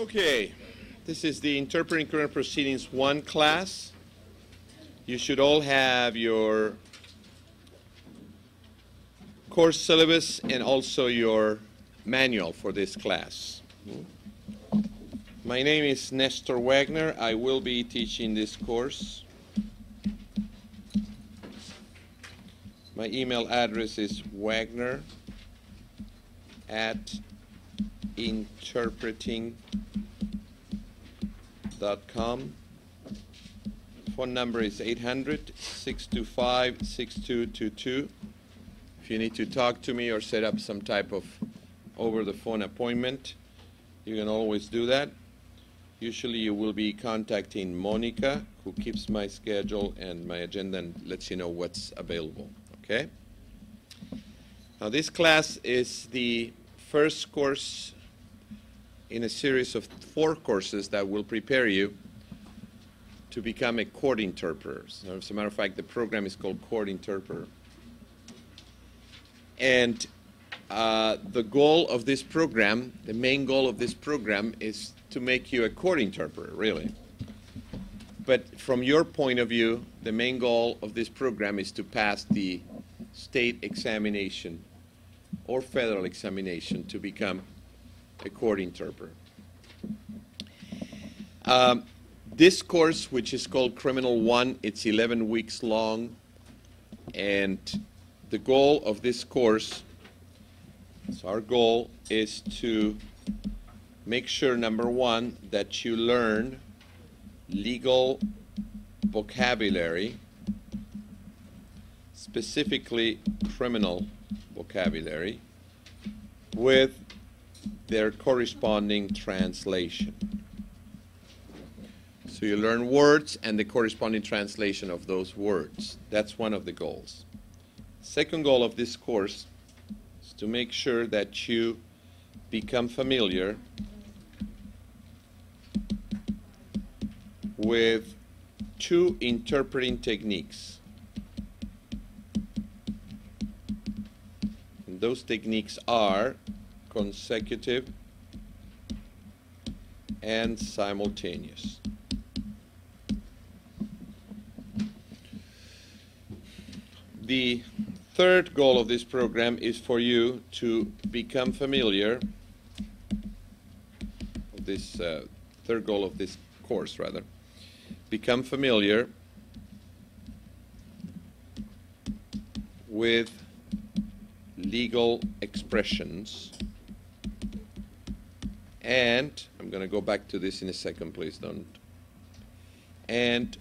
Okay, this is the Interpreting Current Proceedings 1 class. You should all have your course syllabus and also your manual for this class. My name is Nestor Wagner. I will be teaching this course. My email address is wagner at interpreting.com. Phone number is 800 625 6222. If you need to talk to me or set up some type of over the phone appointment, you can always do that. Usually you will be contacting Monica, who keeps my schedule and my agenda and lets you know what's available. Okay? Now, this class is the first course in a series of four courses that will prepare you to become a court interpreter. So as a matter of fact, the program is called Court Interpreter. And uh, the goal of this program, the main goal of this program, is to make you a court interpreter, really. But from your point of view, the main goal of this program is to pass the state examination or federal examination to become a court interpreter. Um, this course, which is called Criminal 1, it's 11 weeks long, and the goal of this course, so our goal is to make sure, number one, that you learn legal vocabulary, specifically criminal vocabulary, with their corresponding translation. So you learn words and the corresponding translation of those words. That's one of the goals. Second goal of this course is to make sure that you become familiar with two interpreting techniques. And those techniques are consecutive and simultaneous. The third goal of this program is for you to become familiar, this uh, third goal of this course rather, become familiar with legal expressions and I'm going to go back to this in a second please don't and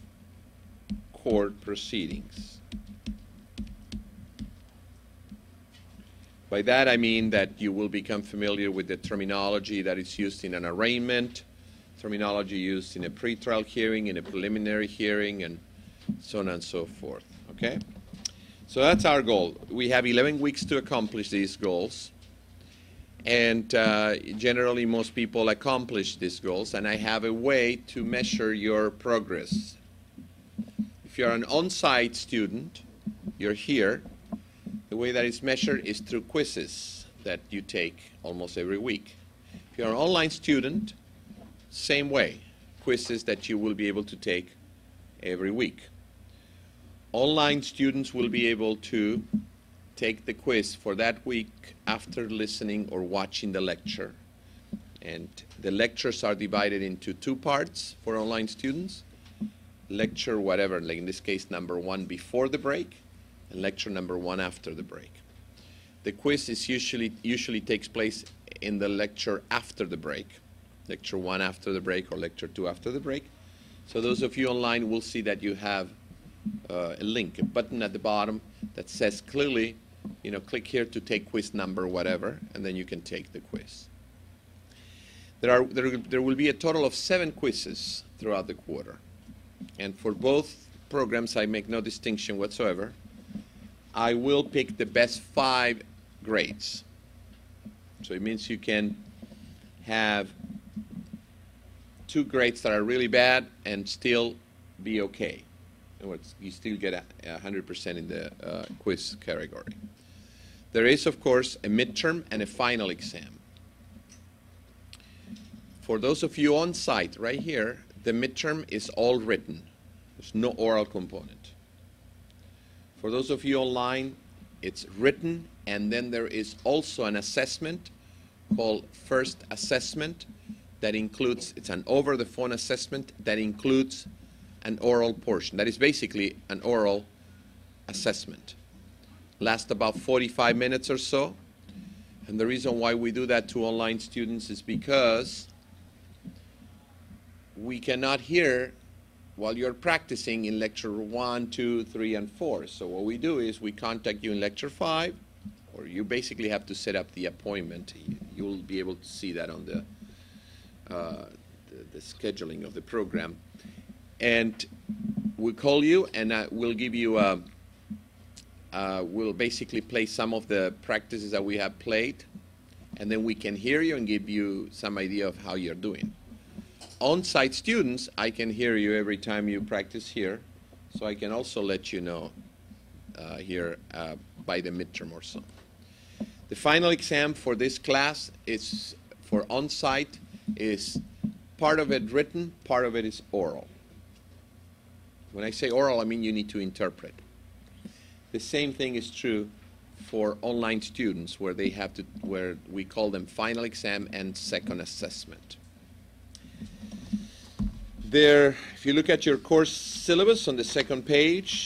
court proceedings by that I mean that you will become familiar with the terminology that is used in an arraignment terminology used in a pretrial hearing in a preliminary hearing and so on and so forth okay so that's our goal. We have 11 weeks to accomplish these goals. And uh, generally, most people accomplish these goals, and I have a way to measure your progress. If you're an on site student, you're here, the way that it's measured is through quizzes that you take almost every week. If you're an online student, same way, quizzes that you will be able to take every week online students will be able to take the quiz for that week after listening or watching the lecture. And the lectures are divided into two parts for online students. Lecture whatever, like in this case number one before the break, and lecture number one after the break. The quiz is usually usually takes place in the lecture after the break. Lecture one after the break or lecture two after the break. So those of you online will see that you have uh, a link, a button at the bottom that says clearly, you know, click here to take quiz number whatever, and then you can take the quiz. There, are, there, there will be a total of seven quizzes throughout the quarter. And for both programs, I make no distinction whatsoever. I will pick the best five grades. So it means you can have two grades that are really bad and still be okay. In other words, you still get a 100% in the uh, quiz category. There is, of course, a midterm and a final exam. For those of you on site, right here, the midterm is all written. There's no oral component. For those of you online, it's written, and then there is also an assessment called First Assessment that includes, it's an over the phone assessment that includes an oral portion. That is basically an oral assessment. Lasts about 45 minutes or so. And the reason why we do that to online students is because we cannot hear while you're practicing in lecture one, two, three, and four. So what we do is we contact you in lecture five, or you basically have to set up the appointment. You'll be able to see that on the, uh, the, the, scheduling of the program. And we call you, and uh, we'll give you a, uh, we'll basically play some of the practices that we have played, and then we can hear you and give you some idea of how you're doing on-site students, I can hear you every time you practice here, so I can also let you know uh, here uh, by the midterm or so. The final exam for this class is for on-site is part of it written, part of it is oral. When I say oral, I mean you need to interpret. The same thing is true for online students where they have to, where we call them final exam and second assessment. There, if you look at your course syllabus on the second page,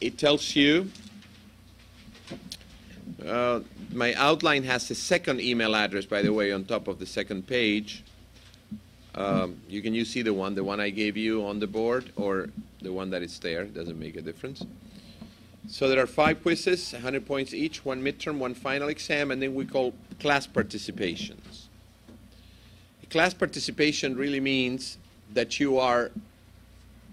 it tells you uh, my outline has a second email address, by the way, on top of the second page. Um, you can use either one, the one I gave you on the board or the one that is there. Doesn't make a difference. So there are five quizzes, 100 points each, one midterm, one final exam, and then we call class participations. Class participation really means that you are,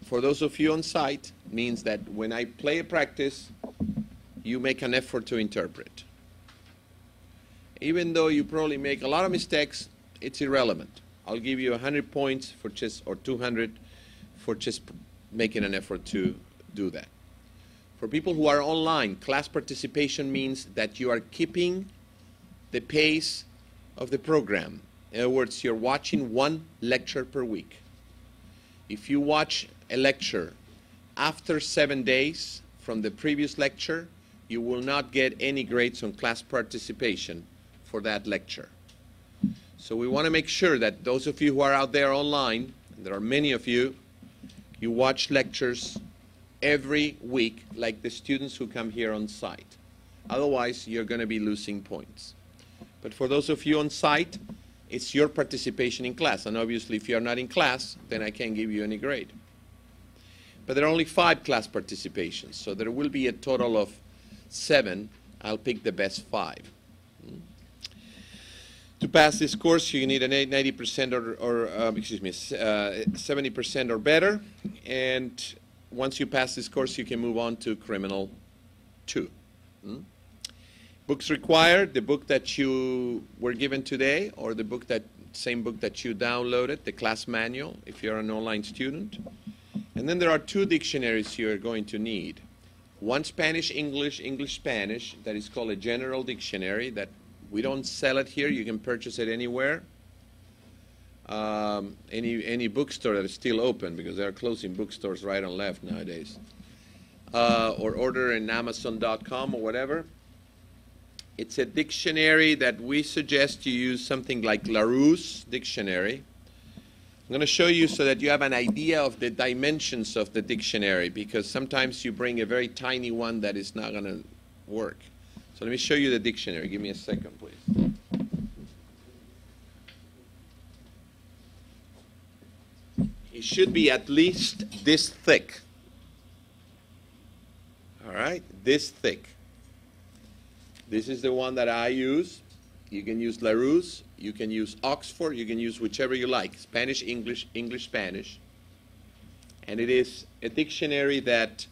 for those of you on site, means that when I play a practice, you make an effort to interpret. Even though you probably make a lot of mistakes, it's irrelevant. I'll give you 100 points for just, or 200 for just making an effort to do that. For people who are online, class participation means that you are keeping the pace of the program. In other words, you're watching one lecture per week if you watch a lecture after seven days from the previous lecture, you will not get any grades on class participation for that lecture. So we want to make sure that those of you who are out there online, and there are many of you, you watch lectures every week like the students who come here on site. Otherwise, you're going to be losing points. But for those of you on site, it's your participation in class. And obviously, if you're not in class, then I can't give you any grade. But there are only five class participations, so there will be a total of seven. I'll pick the best five. To pass this course, you need a 90% or, or um, excuse me, 70% uh, or better. And once you pass this course, you can move on to criminal two. Hmm? Books required, the book that you were given today or the book that same book that you downloaded, the class manual, if you're an online student. And then there are two dictionaries you're going to need. One Spanish English, English Spanish, that is called a general dictionary that we don't sell it here. You can purchase it anywhere. Um, any any bookstore that is still open because they are closing bookstores right and left nowadays. Uh, or order in Amazon.com or whatever. It's a dictionary that we suggest you use something like Larousse dictionary. I'm going to show you so that you have an idea of the dimensions of the dictionary because sometimes you bring a very tiny one that is not going to work. So let me show you the dictionary. Give me a second, please. It should be at least this thick. All right, this thick. This is the one that I use. You can use Larousse, you can use Oxford, you can use whichever you like, Spanish, English, English, Spanish. And it is a dictionary that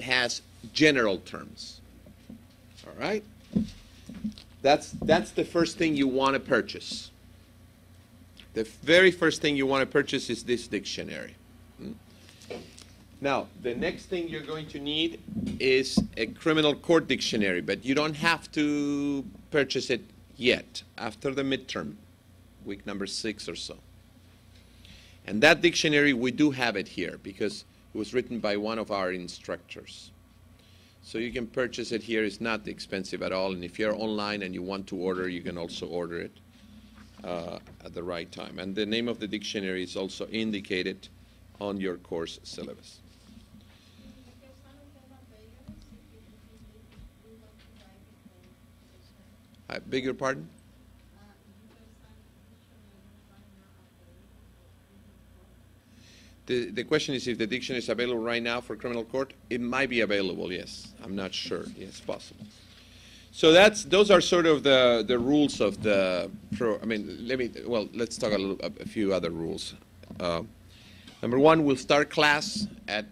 has general terms. All right? That's, that's the first thing you want to purchase. The very first thing you want to purchase is this dictionary. Hmm? Now, the next thing you're going to need is a criminal court dictionary, but you don't have to purchase it yet, after the midterm. week number six or so. And that dictionary, we do have it here because it was written by one of our instructors. So you can purchase it here. It's not expensive at all. And if you're online and you want to order, you can also order it uh, at the right time. And the name of the dictionary is also indicated on your course syllabus. I beg your pardon? The, the question is if the dictionary is available right now for criminal court. It might be available, yes. I'm not sure. Yes, possible. So that's those are sort of the, the rules of the pro. I mean, let me well let's talk a little a few other rules. Uh, number one, we'll start class at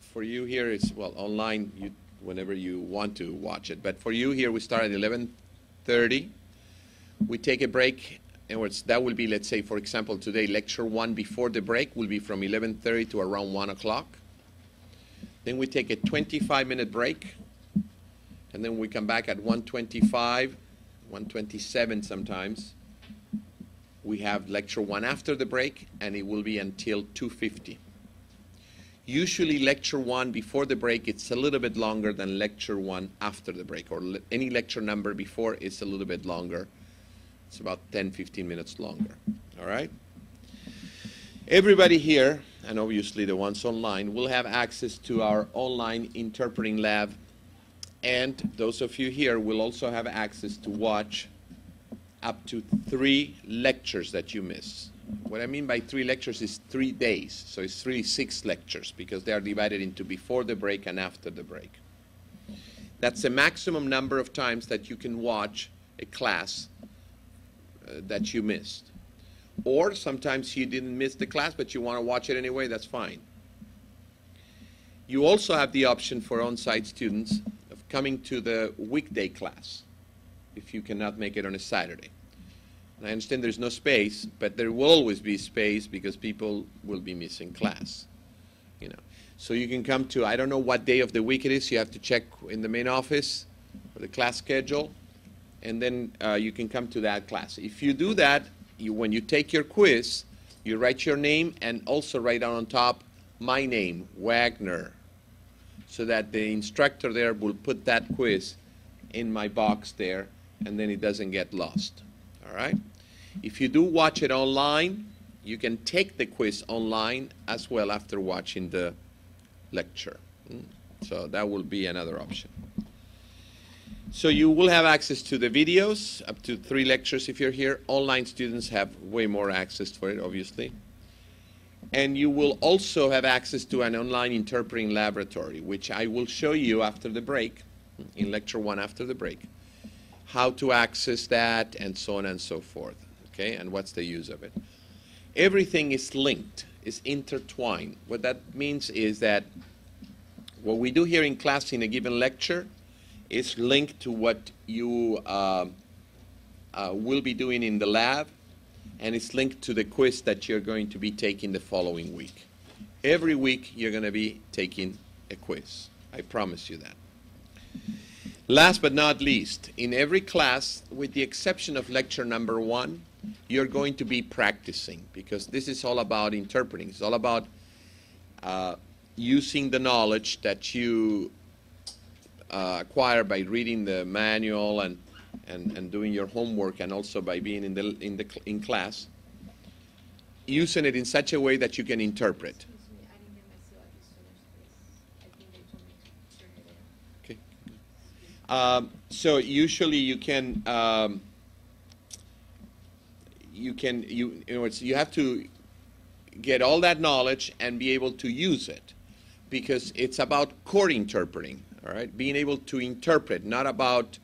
for you here it's well online you whenever you want to watch it. But for you here we start at 11:30. We take a break in words, that will be, let's say, for example, today, lecture one before the break will be from 11.30 to around 1 o'clock. Then we take a 25-minute break, and then we come back at 1.25, 1.27 sometimes. We have lecture one after the break, and it will be until 2.50. Usually lecture one before the break, it's a little bit longer than lecture one after the break, or le any lecture number before is a little bit longer it's about 10, 15 minutes longer. All right? Everybody here, and obviously the ones online, will have access to our online interpreting lab. And those of you here will also have access to watch up to three lectures that you miss. What I mean by three lectures is three days. So it's really six lectures because they are divided into before the break and after the break. That's the maximum number of times that you can watch a class uh, that you missed. Or sometimes you didn't miss the class, but you want to watch it anyway, that's fine. You also have the option for on-site students coming to the weekday class if you cannot make it on a Saturday. And I understand there's no space, but there will always be space because people will be missing class. You know, so you can come to I don't know what day of the week it is. You have to check in the main office for the class schedule and then uh, you can come to that class. If you do that, you, when you take your quiz, you write your name and also write down on top my name, Wagner, so that the instructor there will put that quiz in my box there and then it doesn't get lost. All right? If you do watch it online, you can take the quiz online as well after watching the lecture. Hmm? So that will be another option. So you will have access to the videos, up to three lectures if you're here. Online students have way more access for it, obviously. And you will also have access to an online interpreting laboratory, which I will show you after the break, in lecture one after the break, how to access that and so on and so forth, okay, and what's the use of it. Everything is linked, is intertwined. What that means is that what we do here in class in a given lecture is linked to what you uh, uh, will be doing in the lab, and it's linked to the quiz that you're going to be taking the following week. Every week you're going to be taking a quiz. I promise you that. Last but not least, in every class, with the exception of lecture number one, you're going to be practicing because this is all about interpreting. It's all about uh, using the knowledge that you uh, acquire by reading the manual and, and, and doing your homework and also by being in, the, in, the, in class, using it in such a way that you can interpret. Okay. Um, so usually you can um, you can you in words you have to get all that knowledge and be able to use it because it's about court interpreting all right? Being able to interpret, not about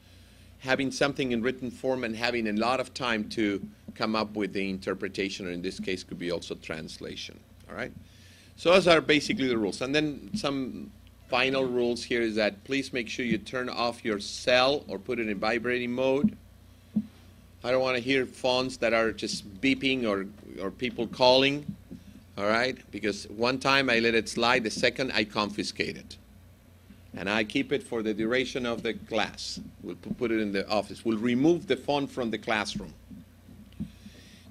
having something in written form and having a lot of time to come up with the interpretation, or in this case could be also translation, all right? So those are basically the rules. And then some final rules here is that please make sure you turn off your cell or put it in vibrating mode. I don't want to hear phones that are just beeping or, or people calling, all right? Because one time I let it slide, the second I confiscate it and I keep it for the duration of the class. We'll put it in the office. We'll remove the phone from the classroom.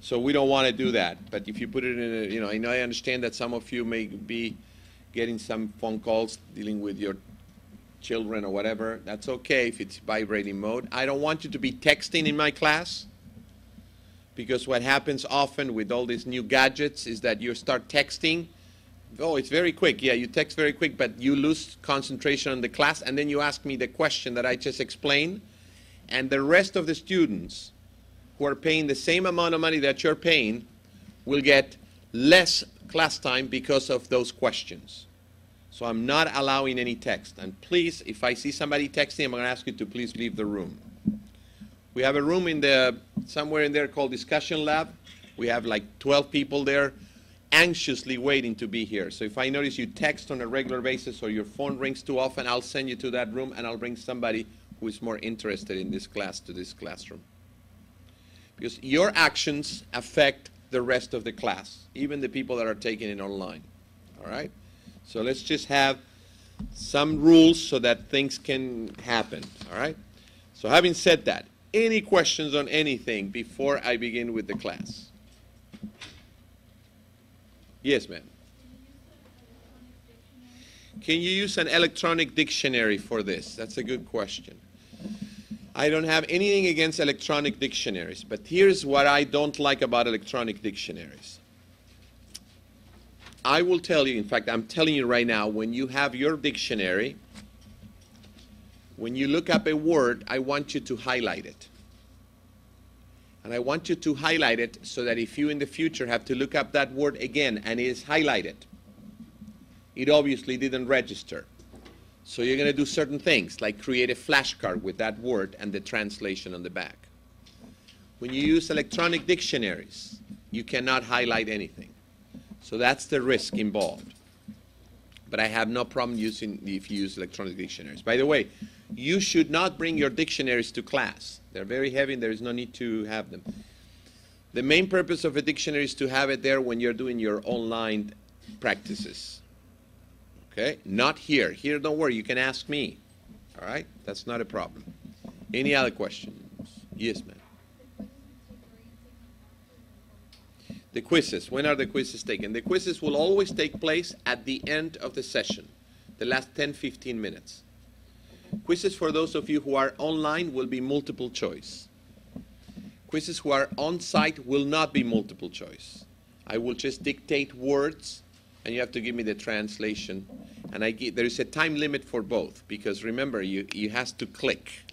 So we don't want to do that. But if you put it in a, you know, I know I understand that some of you may be getting some phone calls dealing with your children or whatever. That's okay if it's vibrating mode. I don't want you to be texting in my class because what happens often with all these new gadgets is that you start texting. Oh, it's very quick. Yeah, you text very quick, but you lose concentration on the class, and then you ask me the question that I just explained, and the rest of the students who are paying the same amount of money that you're paying will get less class time because of those questions. So I'm not allowing any text. And please, if I see somebody texting, I'm going to ask you to please leave the room. We have a room in the somewhere in there called discussion lab. We have like 12 people there anxiously waiting to be here. So if I notice you text on a regular basis or your phone rings too often, I'll send you to that room and I'll bring somebody who is more interested in this class to this classroom. Because your actions affect the rest of the class, even the people that are taking it online. All right? So let's just have some rules so that things can happen. All right? So having said that, any questions on anything before I begin with the class? Yes, ma'am. Can you use an electronic dictionary for this? That's a good question. I don't have anything against electronic dictionaries, but here's what I don't like about electronic dictionaries. I will tell you, in fact, I'm telling you right now, when you have your dictionary, when you look up a word, I want you to highlight it. And I want you to highlight it so that if you in the future have to look up that word again and it is highlighted, it obviously didn't register. So you're going to do certain things, like create a flashcard with that word and the translation on the back. When you use electronic dictionaries, you cannot highlight anything. So that's the risk involved. But I have no problem using if you use electronic dictionaries. By the way, you should not bring your dictionaries to class. They're very heavy and there is no need to have them. The main purpose of a dictionary is to have it there when you're doing your online practices. Okay? Not here. Here, don't worry, you can ask me. All right? That's not a problem. Any other questions? Yes, ma'am. The quizzes. When are the quizzes taken? The quizzes will always take place at the end of the session, the last 10, 15 minutes. Quizzes for those of you who are online will be multiple choice. Quizzes who are on site will not be multiple choice. I will just dictate words and you have to give me the translation. And I give, there is a time limit for both because remember, you, you has to click.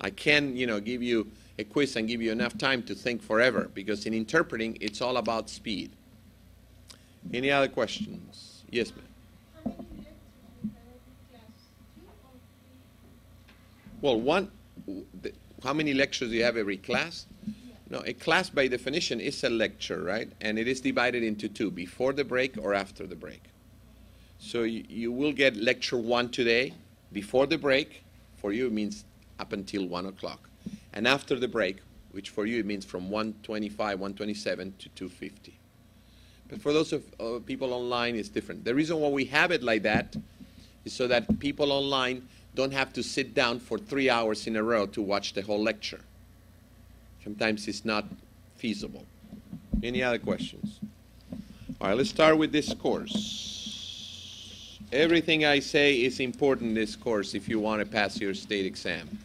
I can, you know, give you a quiz and give you enough time to think forever because in interpreting, it's all about speed. Any other questions? Yes, ma'am. Well, one, the, how many lectures do you have every class? No, a class by definition is a lecture, right? And it is divided into two, before the break or after the break. So you, you will get lecture one today, before the break, for you it means up until one o'clock. And after the break, which for you it means from 125, 127 to 250. But for those of uh, people online, it's different. The reason why we have it like that is so that people online don't have to sit down for three hours in a row to watch the whole lecture. Sometimes it's not feasible. Any other questions? All right, let's start with this course. Everything I say is important in this course if you want to pass your state exam.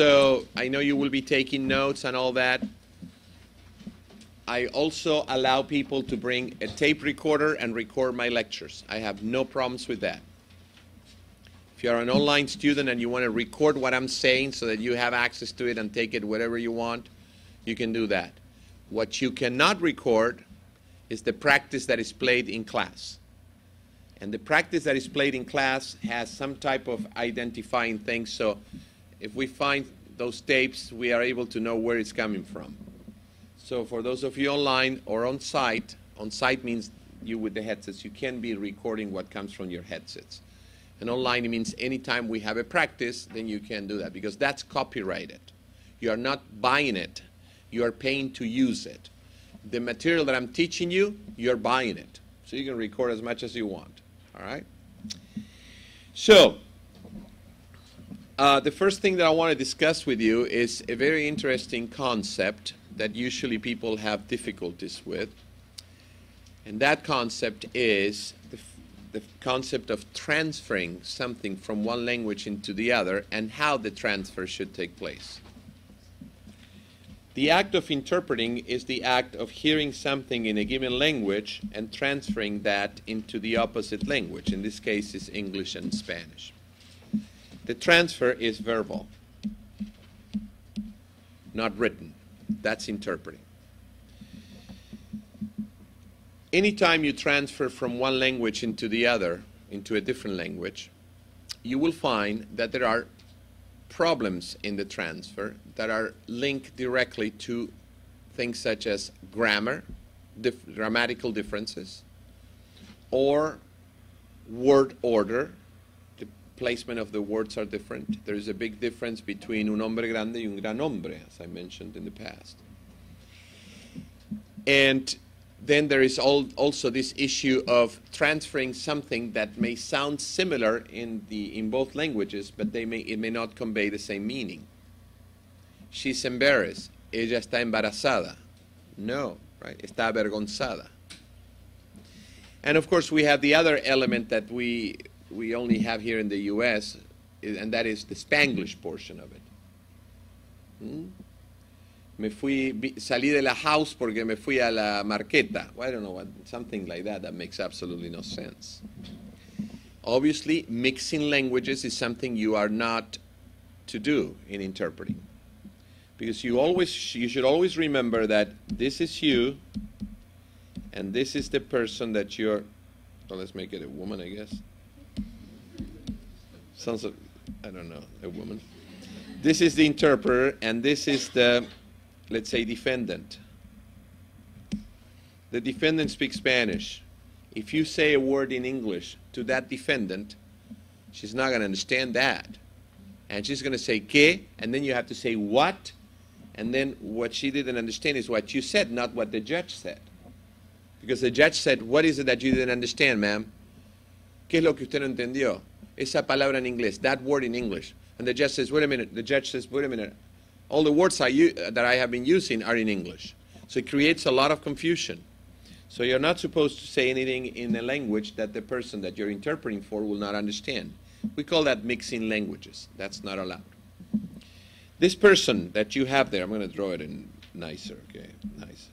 So I know you will be taking notes and all that. I also allow people to bring a tape recorder and record my lectures. I have no problems with that. If you're an online student and you want to record what I'm saying so that you have access to it and take it whatever you want, you can do that. What you cannot record is the practice that is played in class. And the practice that is played in class has some type of identifying thing. So if we find those tapes, we are able to know where it's coming from. So for those of you online or on site, on site means you with the headsets, you can be recording what comes from your headsets. And online means anytime we have a practice, then you can do that because that's copyrighted. You are not buying it. You are paying to use it. The material that I'm teaching you, you're buying it. So you can record as much as you want. All right? So, uh, the first thing that I want to discuss with you is a very interesting concept that usually people have difficulties with. And that concept is the, the concept of transferring something from one language into the other and how the transfer should take place. The act of interpreting is the act of hearing something in a given language and transferring that into the opposite language. In this case, is English and Spanish. The transfer is verbal, not written. That's interpreting. Anytime you transfer from one language into the other, into a different language, you will find that there are problems in the transfer that are linked directly to things such as grammar, dif- grammatical differences, or word order. Placement of the words are different. There is a big difference between un hombre grande y un gran hombre, as I mentioned in the past. And then there is all, also this issue of transferring something that may sound similar in, the, in both languages, but they may, it may not convey the same meaning. She's embarrassed. Ella está embarazada. No, right? Está avergonzada. And of course, we have the other element that we, we only have here in the U.S., and that is the Spanglish portion of it. Hmm? me fui, salí de la house porque me fui a la marqueta. Well, I don't know, what, something like that that makes absolutely no sense. Obviously, mixing languages is something you are not to do in interpreting. Because you always you should always remember that this is you and this is the person that you're well let's make it a woman, I guess. Sounds like I don't know, a woman. This is the interpreter and this is the let's say, defendant. The defendant speaks Spanish. If you say a word in English to that defendant, she's not going to understand that. And she's going to say, que, and then you have to say what, and then what she didn't understand is what you said, not what the judge said. Because the judge said, what is it that you didn't understand, ma'am? ¿Qué es lo que usted no entendió? Esa palabra en inglés, that word in English. And the judge says, wait a minute. The judge says, wait a minute all the words I that I have been using are in English. So it creates a lot of confusion. So you're not supposed to say anything in a language that the person that you're interpreting for will not understand. We call that mixing languages. That's not allowed. This person that you have there, I'm going to draw it in nicer, okay? Nice.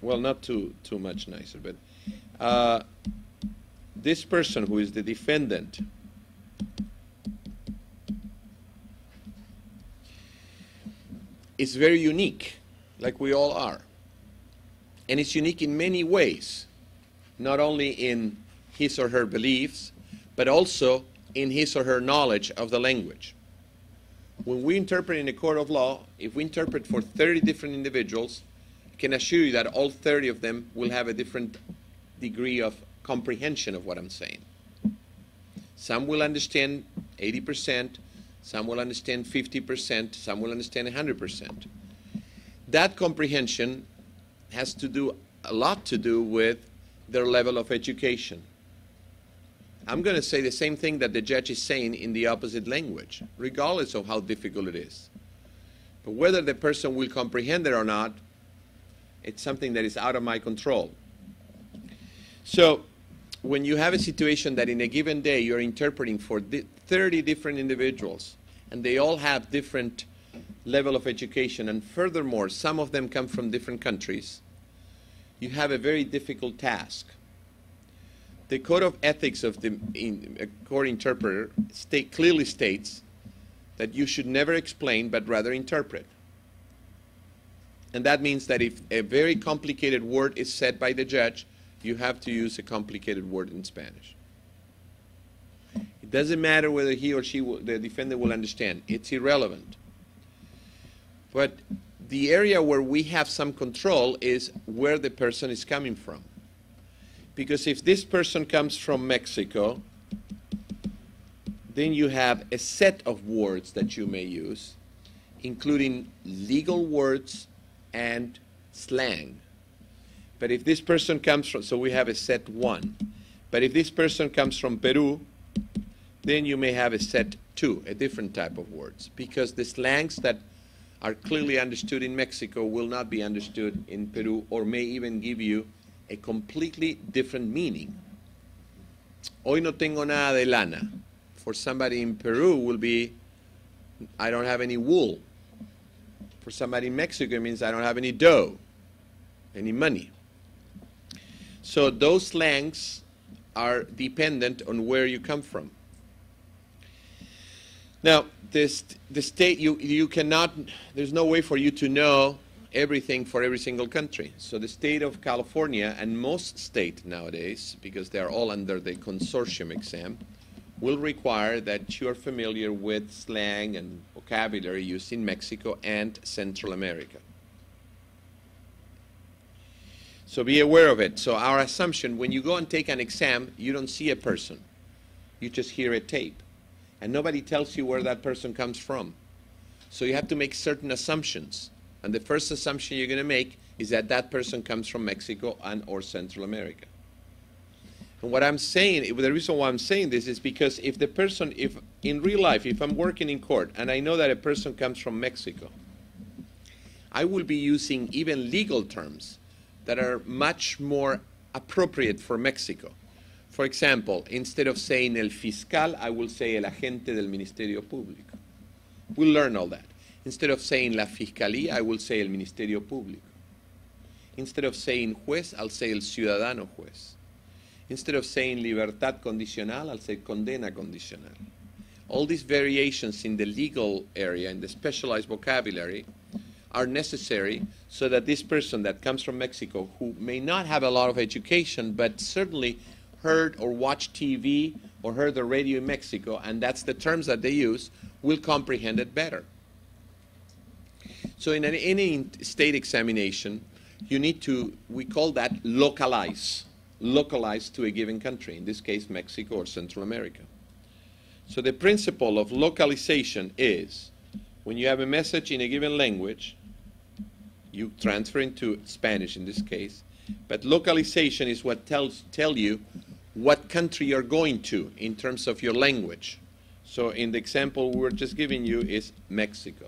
Well, not too, too much nicer, but uh, this person who is the defendant is very unique, like we all are. And it's unique in many ways, not only in his or her beliefs, but also in his or her knowledge of the language. When we interpret in a court of law, if we interpret for 30 different individuals, I can assure you that all 30 of them will have a different degree of comprehension of what I'm saying. Some will understand 80%, some will understand 50%, some will understand 100%. That comprehension has to do a lot to do with their level of education. I'm going to say the same thing that the judge is saying in the opposite language, regardless of how difficult it is. But whether the person will comprehend it or not, it's something that is out of my control. So, when you have a situation that in a given day you're interpreting for 30 different individuals, and they all have different level of education, and furthermore, some of them come from different countries, you have a very difficult task. The Code of Ethics of the in, court interpreter state, clearly states that you should never explain, but rather interpret. And that means that if a very complicated word is said by the judge, you have to use a complicated word in Spanish. It doesn't matter whether he or she, will, the defendant, will understand. It's irrelevant. But the area where we have some control is where the person is coming from. Because if this person comes from Mexico, then you have a set of words that you may use, including legal words and slang. But if this person comes from, so we have a set one. But if this person comes from Peru, then you may have a set two, a different type of words, because the slangs that are clearly understood in Mexico will not be understood in Peru or may even give you a completely different meaning. Hoy no tengo nada de lana. For somebody in Peru will be I don't have any wool. For somebody in Mexico it means I don't have any dough, any money. So those slangs are dependent on where you come from. Now, this, the state, you, you cannot, there's no way for you to know everything for every single country. So the state of California and most states nowadays, because they are all under the consortium exam, will require that you're familiar with slang and vocabulary used in Mexico and Central America. So be aware of it. So our assumption, when you go and take an exam, you don't see a person. You just hear a tape. And nobody tells you where that person comes from. So you have to make certain assumptions. And the first assumption you're going to make is that that person comes from Mexico and or Central America. And what I'm saying, the reason why I'm saying this is because if the person, if in real life, if I'm working in court and I know that a person comes from Mexico, I will be using even legal terms that are much more appropriate for Mexico. For example, instead of saying el fiscal, I will say el agente del Ministerio Público. We'll learn all that. Instead of saying la fiscalía, I will say el Ministerio Público. Instead of saying juez, I'll say el ciudadano juez. Instead of saying libertad condicional, I'll say condena condicional. All these variations in the legal area, in the specialized vocabulary, are necessary so that this person that comes from Mexico, who may not have a lot of education, but certainly heard or watched TV or heard the radio in Mexico, and that's the terms that they use, will comprehend it better. So in an, any state examination, you need to, we call that localize, localize to a given country, in this case Mexico or Central America. So the principle of localization is when you have a message in a given language, you transfer into Spanish in this case, but localization is what tells tell you what country you're going to in terms of your language. So in the example we were just giving you is Mexico.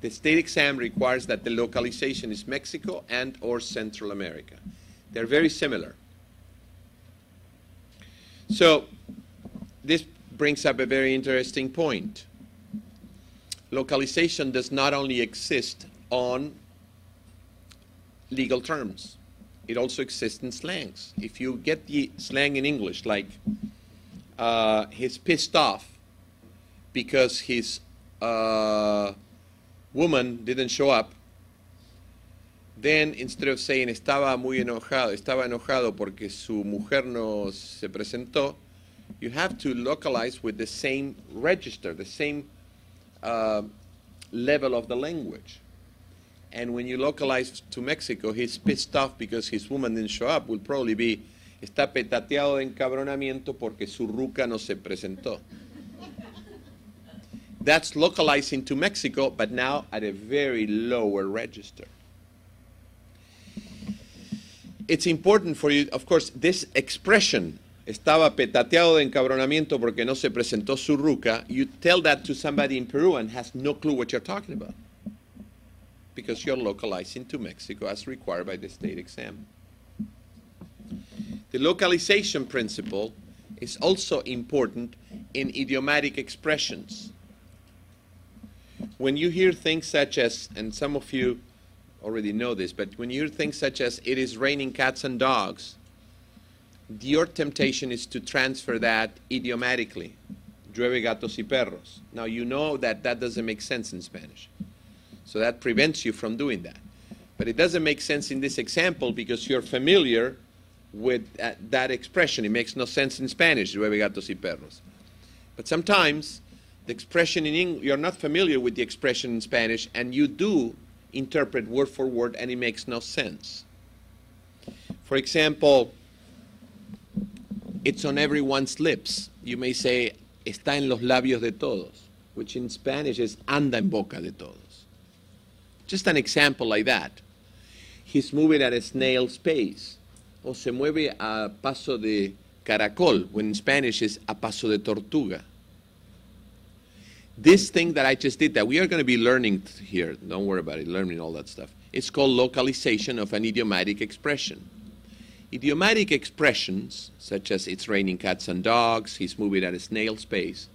The state exam requires that the localization is Mexico and or Central America. They're very similar. So this brings up a very interesting point. Localization does not only exist on legal terms. It also exists in slangs. If you get the slang in English, like uh, he's pissed off because his uh, woman didn't show up, then instead of saying estaba muy enojado, estaba enojado porque su mujer no se presentó, you have to localize with the same register, the same uh, level of the language. And when you localize to Mexico, he's pissed off because his woman didn't show up, will probably be, está petateado de encabronamiento porque su ruca no se presentó. That's localizing to Mexico, but now at a very lower register. It's important for you, of course, this expression, estaba petateado de encabronamiento porque no se presentó su ruca, you tell that to somebody in Peru and has no clue what you're talking about because you're localizing to Mexico as required by the state exam. The localization principle is also important in idiomatic expressions. When you hear things such as, and some of you already know this, but when you hear things such as, it is raining cats and dogs, your temptation is to transfer that idiomatically. Llueve gatos y perros. Now you know that that doesn't make sense in Spanish. So that prevents you from doing that. But it doesn't make sense in this example because you're familiar with that, that expression. It makes no sense in Spanish, llueve gatos y perros. But sometimes the expression in English, you're not familiar with the expression in Spanish, and you do interpret word for word, and it makes no sense. For example, it's on everyone's lips. You may say, está en los labios de todos, which in Spanish is anda en boca de todos. Just an example like that. He's moving at a snail's pace. O se mueve a paso de caracol, when in Spanish is a paso de tortuga. This thing that I just did that we are going to be learning here, don't worry about it, learning all that stuff. It's called localization of an idiomatic expression. Idiomatic expressions, such as it's raining cats and dogs, he's moving at a snail's pace,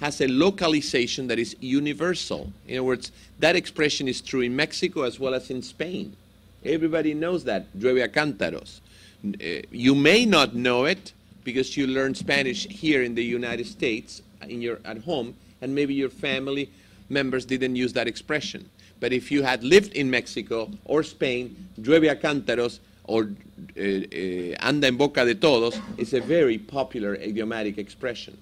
has a localization that is universal. In other words, that expression is true in Mexico as well as in Spain. Everybody knows that, llueve a cántaros. Uh, you may not know it because you learned Spanish here in the United States, in your, at home, and maybe your family members didn't use that expression. But if you had lived in Mexico or Spain, llueve a cántaros or uh, uh, anda en boca de todos is a very popular idiomatic expression.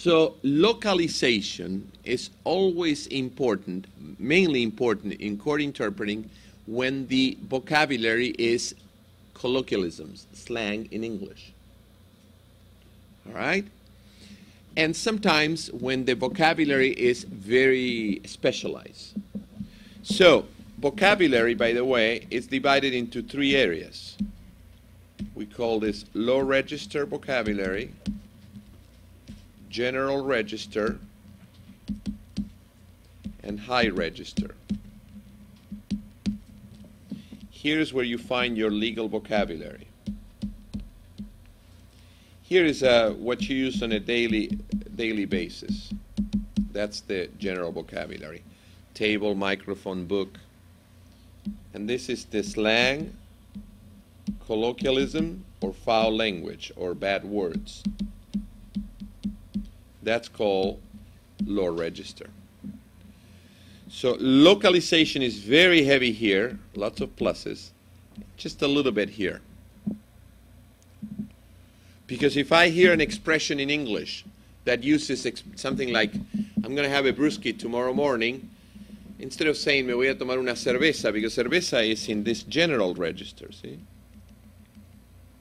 So localization is always important, mainly important in court interpreting when the vocabulary is colloquialisms, slang in English. All right? And sometimes when the vocabulary is very specialized. So, vocabulary, by the way, is divided into three areas. We call this low register vocabulary, general register, and high register. Here's where you find your legal vocabulary. Here is uh, what you use on a daily, daily basis. That's the general vocabulary. Table, microphone, book. And this is the slang, colloquialism, or foul language, or bad words. That's called low register. So localization is very heavy here, lots of pluses, just a little bit here. Because if I hear an expression in English that uses something like, I'm going to have a brewski tomorrow morning, instead of saying, me voy a tomar una cerveza, because cerveza is in this general register, see?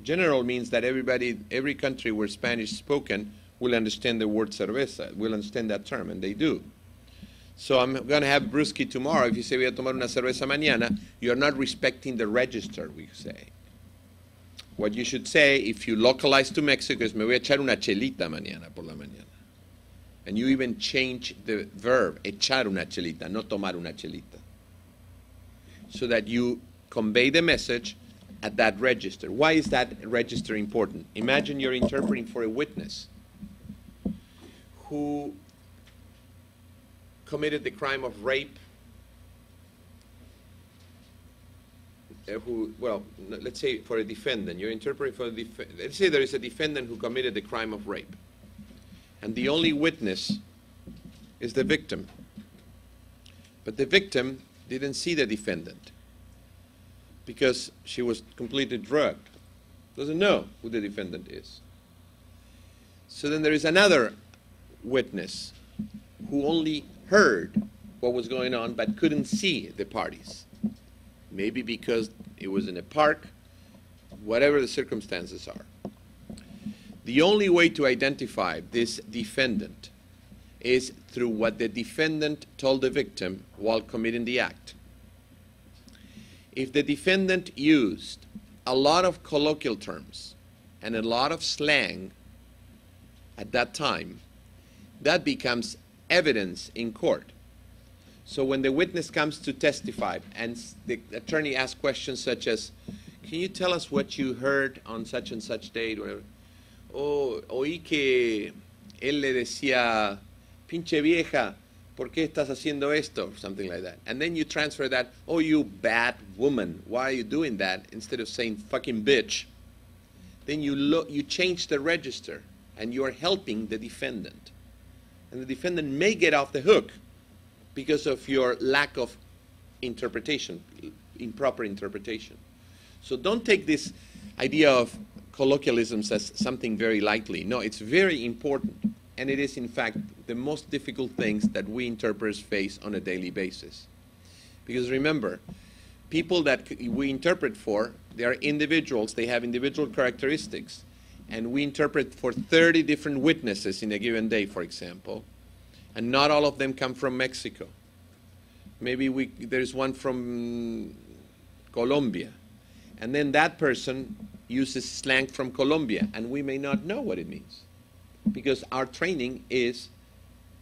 General means that everybody, every country where Spanish is spoken will understand the word cerveza, will understand that term, and they do. So I'm going to have brewski tomorrow. If you say voy a tomar una cerveza mañana, you're not respecting the register, we say. What you should say, if you localize to Mexico, is me voy a echar una chelita mañana por la mañana. And you even change the verb, echar una chelita, no tomar una chelita. So that you convey the message at that register. Why is that register important? Imagine you're interpreting for a witness who committed the crime of rape uh, who, well, let's say for a defendant, you're interpreting for a defendant. Let's say there is a defendant who committed the crime of rape, and the only witness is the victim. But the victim didn't see the defendant because she was completely drugged, doesn't know who the defendant is. So then there is another witness who only heard what was going on but couldn't see the parties. Maybe because it was in a park, whatever the circumstances are. The only way to identify this defendant is through what the defendant told the victim while committing the act. If the defendant used a lot of colloquial terms and a lot of slang at that time, that becomes evidence in court. So when the witness comes to testify and the attorney asks questions such as, can you tell us what you heard on such and such date? Whatever. Oh, oí que él le decía, pinche vieja, ¿por qué estás haciendo esto? Or Something like that. And then you transfer that, oh, you bad woman, why are you doing that? Instead of saying fucking bitch. Then you, you change the register and you're helping the defendant. And the defendant may get off the hook because of your lack of interpretation, improper interpretation. So don't take this idea of colloquialisms as something very lightly. No, it's very important. And it is, in fact, the most difficult things that we interpreters face on a daily basis. Because remember, people that we interpret for, they are individuals, they have individual characteristics. And we interpret for 30 different witnesses in a given day, for example and not all of them come from Mexico. Maybe we, there's one from Colombia, and then that person uses slang from Colombia, and we may not know what it means because our training is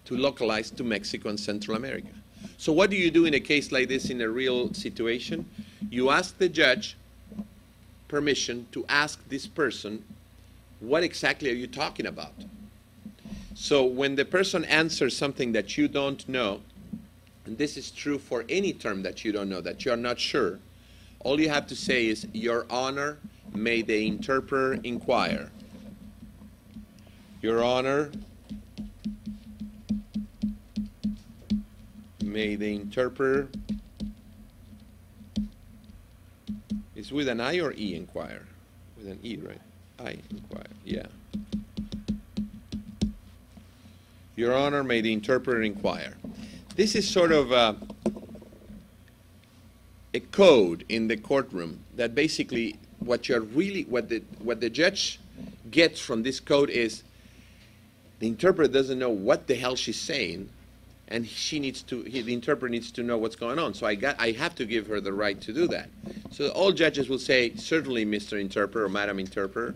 to localize to Mexico and Central America. So what do you do in a case like this in a real situation? You ask the judge permission to ask this person, what exactly are you talking about? So when the person answers something that you don't know, and this is true for any term that you don't know, that you're not sure, all you have to say is, Your Honor, may the interpreter inquire. Your Honor, may the interpreter is with an I or E inquire? With an E, right? I inquire, yeah. Your Honor, may the interpreter inquire. This is sort of a, a code in the courtroom that basically what you're really what the what the judge gets from this code is the interpreter doesn't know what the hell she's saying and she needs to he, the interpreter needs to know what's going on so i got i have to give her the right to do that so all judges will say certainly mr interpreter or madam interpreter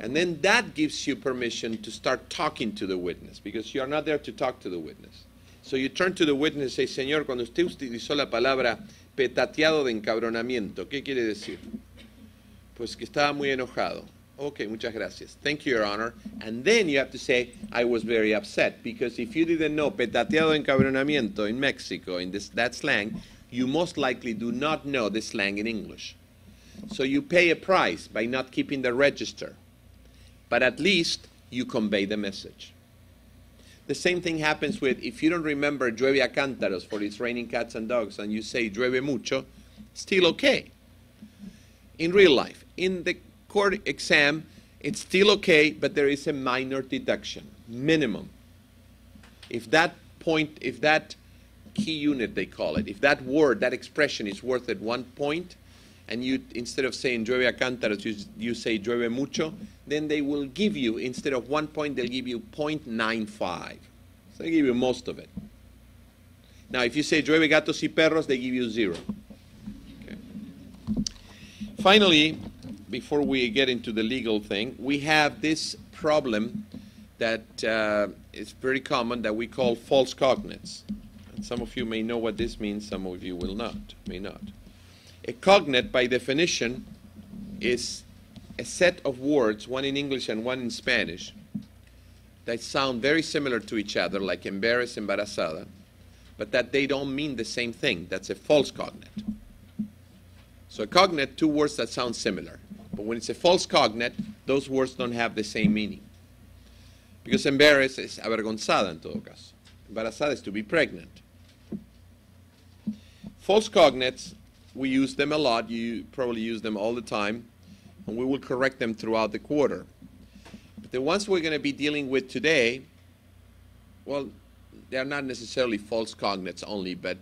and then that gives you permission to start talking to the witness because you're not there to talk to the witness. So you turn to the witness and say, Señor, cuando usted utilizó la palabra petateado de encabronamiento, ¿qué quiere decir? Pues que estaba muy enojado. Okay, muchas gracias. Thank you, Your Honor. And then you have to say, I was very upset, because if you didn't know petateado de encabronamiento in Mexico, in this, that slang, you most likely do not know the slang in English. So you pay a price by not keeping the register but at least you convey the message. The same thing happens with if you don't remember llueve a cántaros for it's raining cats and dogs and you say llueve mucho, still okay. In real life, in the court exam, it's still okay, but there is a minor deduction, minimum. If that point, if that key unit, they call it, if that word, that expression is worth at one point, and you instead of saying llueve a cántaros, you, you say llueve mucho, then they will give you, instead of one point, they'll give you 0.95. So they give you most of it. Now, if you say llueve gatos y perros, they give you zero. Okay. Finally, before we get into the legal thing, we have this problem that uh, is very common that we call false cognates. And some of you may know what this means, some of you will not, may not. A cognate, by definition, is a set of words, one in English and one in Spanish, that sound very similar to each other, like embarrassed, embarazada, but that they don't mean the same thing. That's a false cognate. So a cognate, two words that sound similar. But when it's a false cognate, those words don't have the same meaning. Because embarrassed is avergonzada en todo caso. Embarazada is to be pregnant. False cognates we use them a lot. You probably use them all the time. And we will correct them throughout the quarter. But the ones we're going to be dealing with today, well, they're not necessarily false cognates only, but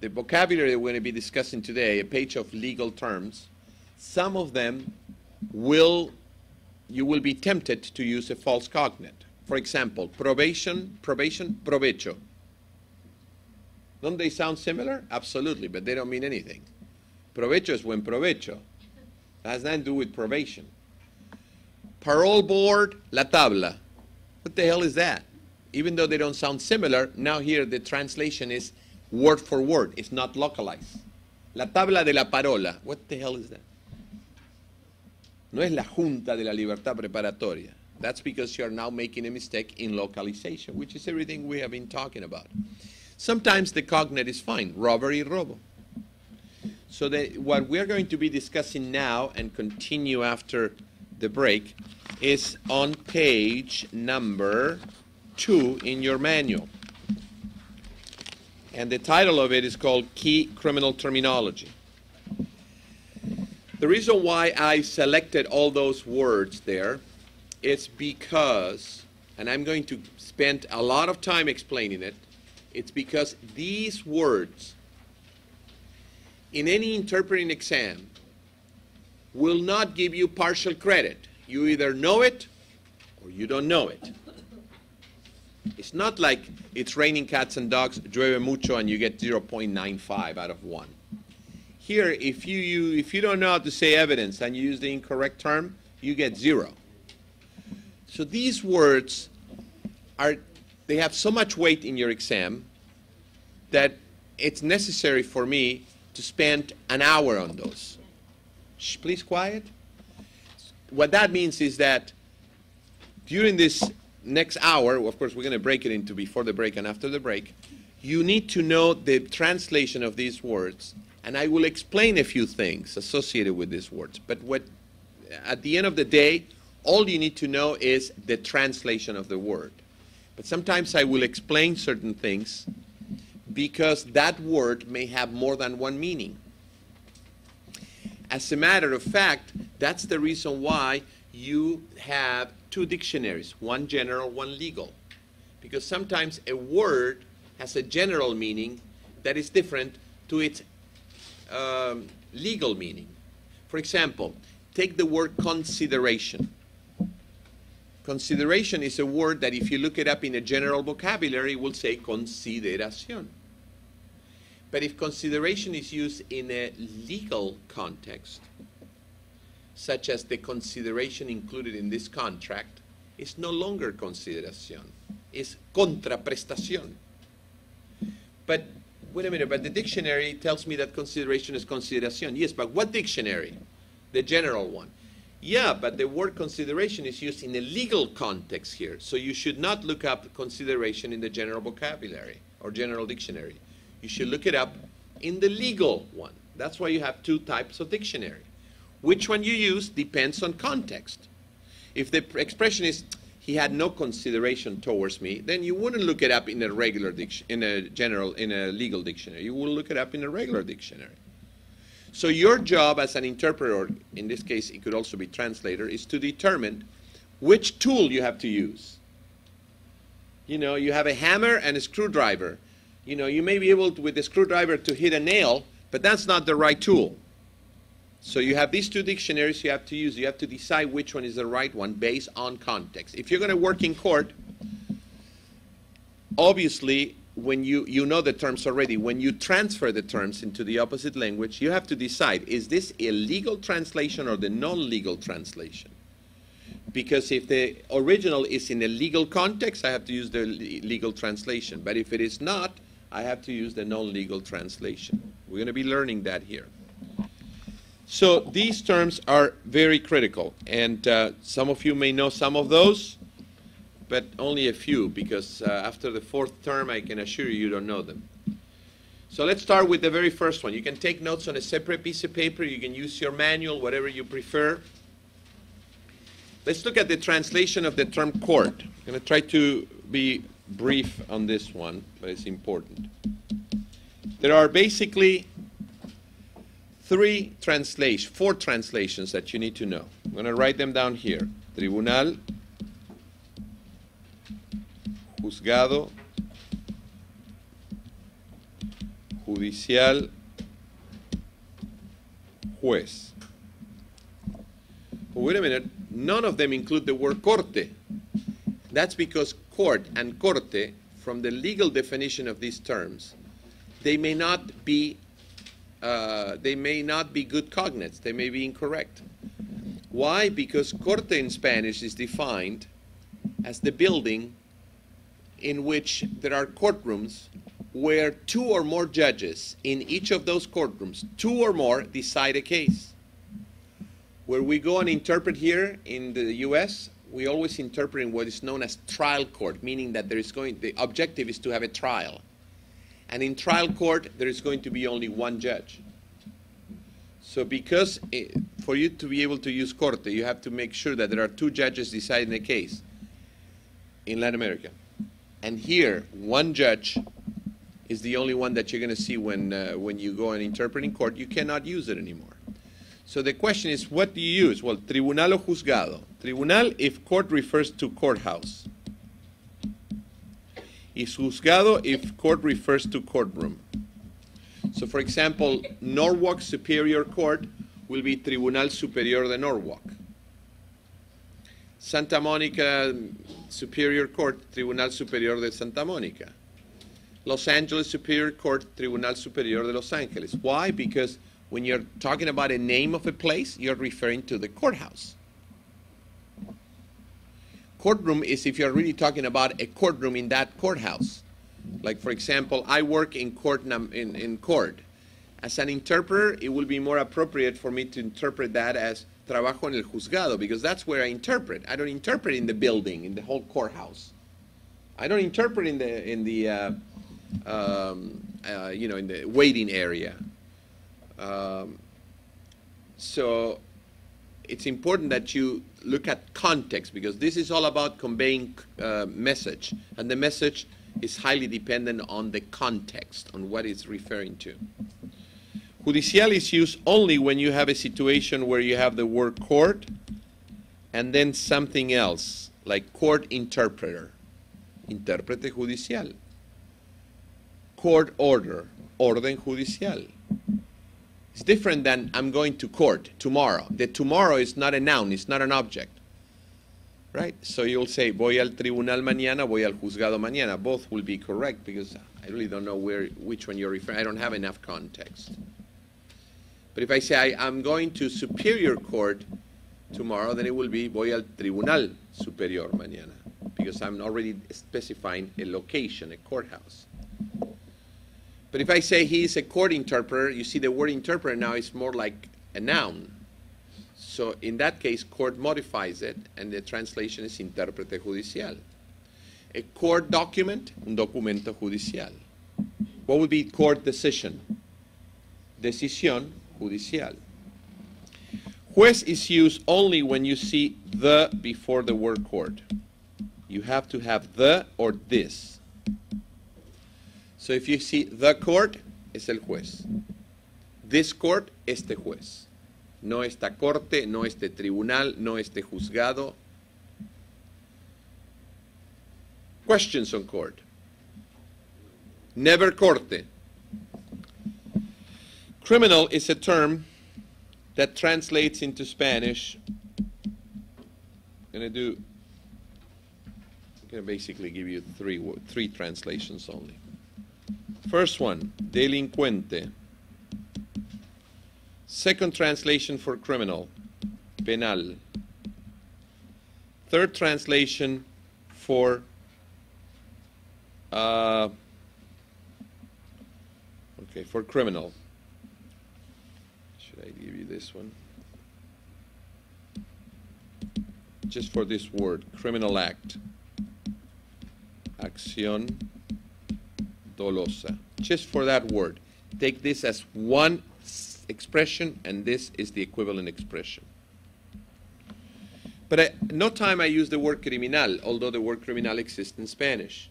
the vocabulary we're going to be discussing today, a page of legal terms, some of them will, you will be tempted to use a false cognate. For example, probation, probation, provecho. Don't they sound similar? Absolutely, but they don't mean anything. Provecho is buen provecho. Has nothing to do with probation. Parole board, la tabla. What the hell is that? Even though they don't sound similar, now here the translation is word for word. It's not localized. La tabla de la parola. What the hell is that? No es la junta de la libertad preparatoria. That's because you're now making a mistake in localization, which is everything we have been talking about. Sometimes the cognate is fine. Robbery, robo. So what we're going to be discussing now and continue after the break is on page number two in your manual. And the title of it is called Key Criminal Terminology. The reason why I selected all those words there is because, and I'm going to spend a lot of time explaining it, it's because these words in any interpreting exam will not give you partial credit. You either know it or you don't know it. It's not like it's raining cats and dogs, llueve mucho, and you get 0.95 out of 1. Here, if you, you, if you don't know how to say evidence and you use the incorrect term, you get 0. So these words are they have so much weight in your exam that it's necessary for me to spend an hour on those. Shh, please quiet. What that means is that during this next hour, of course, we're going to break it into before the break and after the break, you need to know the translation of these words, and I will explain a few things associated with these words. But what, at the end of the day, all you need to know is the translation of the word. But sometimes I will explain certain things because that word may have more than one meaning. As a matter of fact, that's the reason why you have two dictionaries, one general, one legal. Because sometimes a word has a general meaning that is different to its um, legal meaning. For example, take the word consideration. Consideration is a word that if you look it up in a general vocabulary, will say consideración. But if consideration is used in a legal context, such as the consideration included in this contract, it's no longer consideración, it's contraprestación. But wait a minute, but the dictionary tells me that consideration is consideración. Yes, but what dictionary? The general one. Yeah, but the word consideration is used in a legal context here, so you should not look up consideration in the general vocabulary or general dictionary. You should look it up in the legal one. That's why you have two types of dictionary. Which one you use depends on context. If the expression is he had no consideration towards me, then you wouldn't look it up in a regular diction, in a general, in a legal dictionary. You will look it up in a regular dictionary. So your job as an interpreter, in this case it could also be translator, is to determine which tool you have to use. You know, you have a hammer and a screwdriver. You know, you may be able to, with the screwdriver to hit a nail, but that's not the right tool. So you have these two dictionaries you have to use. You have to decide which one is the right one based on context. If you're going to work in court, obviously when you, you know the terms already, when you transfer the terms into the opposite language, you have to decide, is this a legal translation or the non-legal translation? Because if the original is in a legal context, I have to use the legal translation. But if it is not, I have to use the non-legal translation. We're going to be learning that here. So these terms are very critical, and uh, some of you may know some of those but only a few because uh, after the fourth term, I can assure you you don't know them. So let's start with the very first one. You can take notes on a separate piece of paper. You can use your manual, whatever you prefer. Let's look at the translation of the term court. I'm going to try to be brief on this one, but it's important. There are basically three translations, four translations that you need to know. I'm going to write them down here. Tribunal, juzgado, judicial, juez. Well, wait a minute, none of them include the word corte. That's because court and corte, from the legal definition of these terms, they may not be uh, they may not be good cognates. They may be incorrect. Why? Because corte in Spanish is defined as the building in which there are courtrooms where two or more judges in each of those courtrooms, two or more, decide a case. Where we go and interpret here in the U.S., we always interpret in what is known as trial court, meaning that there is going, the objective is to have a trial. And in trial court, there is going to be only one judge. So because it, eh, for you to be able to use corte, you have to make sure that there are two judges deciding a case in Latin America. And here, one judge is the only one that you're going to see when, uh, when you go and interpret in court. You cannot use it anymore. So the question is, what do you use? Well, tribunal o juzgado. Tribunal if court refers to courthouse. Is juzgado if court refers to courtroom. So for example, Norwalk Superior Court will be Tribunal Superior de Norwalk. Santa Monica Superior Court, Tribunal Superior de Santa Monica. Los Angeles Superior Court, Tribunal Superior de Los Angeles. Why? Because when you're talking about a name of a place, you're referring to the courthouse. Courtroom is if you're really talking about a courtroom in that courthouse. Like, for example, I work in court, in, in court. As an interpreter, it will be more appropriate for me to interpret that as trabajo en el juzgado, because that's where I interpret. I don't interpret in the building, in the whole courthouse. I don't interpret in the, in the uh, um, uh, you know, in the waiting area. Um, so it's important that you look at context because this is all about conveying uh, message, and the message is highly dependent on the context, on what it's referring to. Judicial is used only when you have a situation where you have the word court and then something else, like court interpreter, intérprete judicial, court order, orden judicial. It's different than I'm going to court tomorrow. The tomorrow is not a noun, it's not an object. Right? So you'll say, voy al tribunal mañana, voy al juzgado mañana. Both will be correct because I really don't know where, which one you're referring I don't have enough context. But if I say I, am going to superior court tomorrow, then it will be voy al tribunal superior mañana because I'm already specifying a location, a courthouse. But if I say he's a court interpreter, you see the word interpreter now is more like a noun. So in that case, court modifies it, and the translation is intérprete judicial. A court document, un documento judicial. What would be court decision? Decisión judicial. Juez is used only when you see the before the word court. You have to have the or this. So if you see the court, es el juez. This court, este juez. No esta corte, no este tribunal, no este juzgado. Questions on court. Never corte. Criminal is a term that translates into Spanish. I'm to do, I'm to basically give you three, three translations only. First one, delincuente. Second translation for criminal, penal. Third translation for uh, okay for criminal. Should I give you this one? Just for this word, criminal act. Acción Just for that word. Take this as one expression, and this is the equivalent expression. But at no time I use the word criminal, although the word criminal exists in Spanish.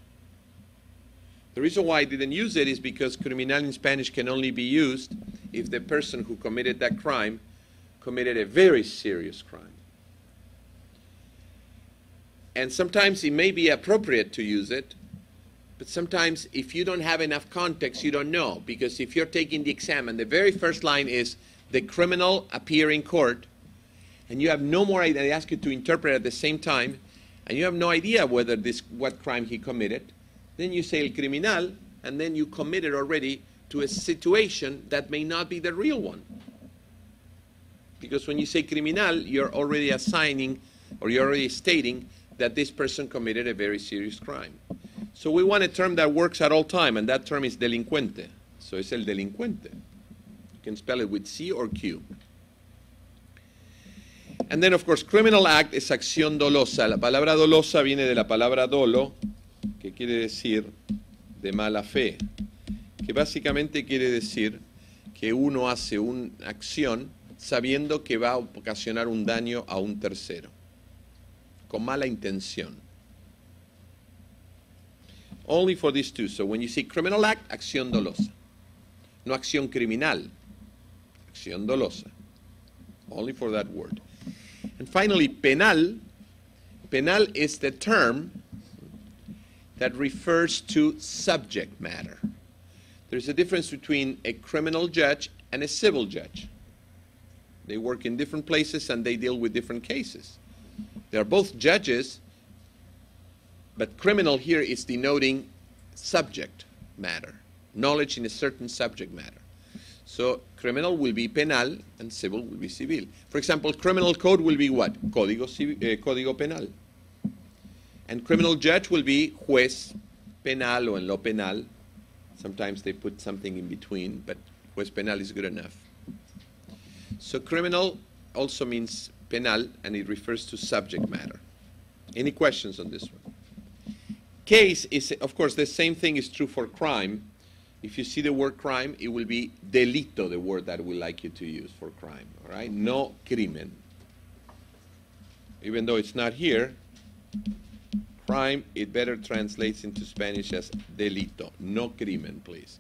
The reason why I didn't use it is because criminal in Spanish can only be used if the person who committed that crime committed a very serious crime. And sometimes it may be appropriate to use it, but sometimes if you don't have enough context, you don't know. Because if you're taking the exam and the very first line is the criminal appear in court, and you have no more idea, they ask you to interpret at the same time, and you have no idea whether this what crime he committed, then you say el criminal, and then you committed already to a situation that may not be the real one. Because when you say criminal, you're already assigning or you're already stating that this person committed a very serious crime. So we want a term that works at all time, and that term is delincuente. So it's el delincuente. You can spell it with C or Q. And then, of course, criminal act es acción dolosa. La palabra dolosa viene de la palabra dolo, que quiere decir de mala fe, que básicamente quiere decir que uno hace una acción sabiendo que va a ocasionar un daño a un tercero, con mala intención. Only for these two. So when you see criminal act, acción dolosa. No acción criminal, acción dolosa. Only for that word. And finally, penal. Penal is the term that refers to subject matter. There's a difference between a criminal judge and a civil judge. They work in different places and they deal with different cases. They are both judges, but criminal here is denoting subject matter, knowledge in a certain subject matter. So criminal will be penal and civil will be civil. For example, criminal code will be what? Código, eh, código penal. And criminal judge will be juez penal or en lo penal. Sometimes they put something in between, but juez penal is good enough. So criminal also means penal, and it refers to subject matter. Any questions on this one? Case is, of course, the same thing is true for crime. If you see the word crime, it will be delito, the word that we like you to use for crime, all right? No crimen. Even though it's not here, crime, it better translates into Spanish as delito, no crimen, please.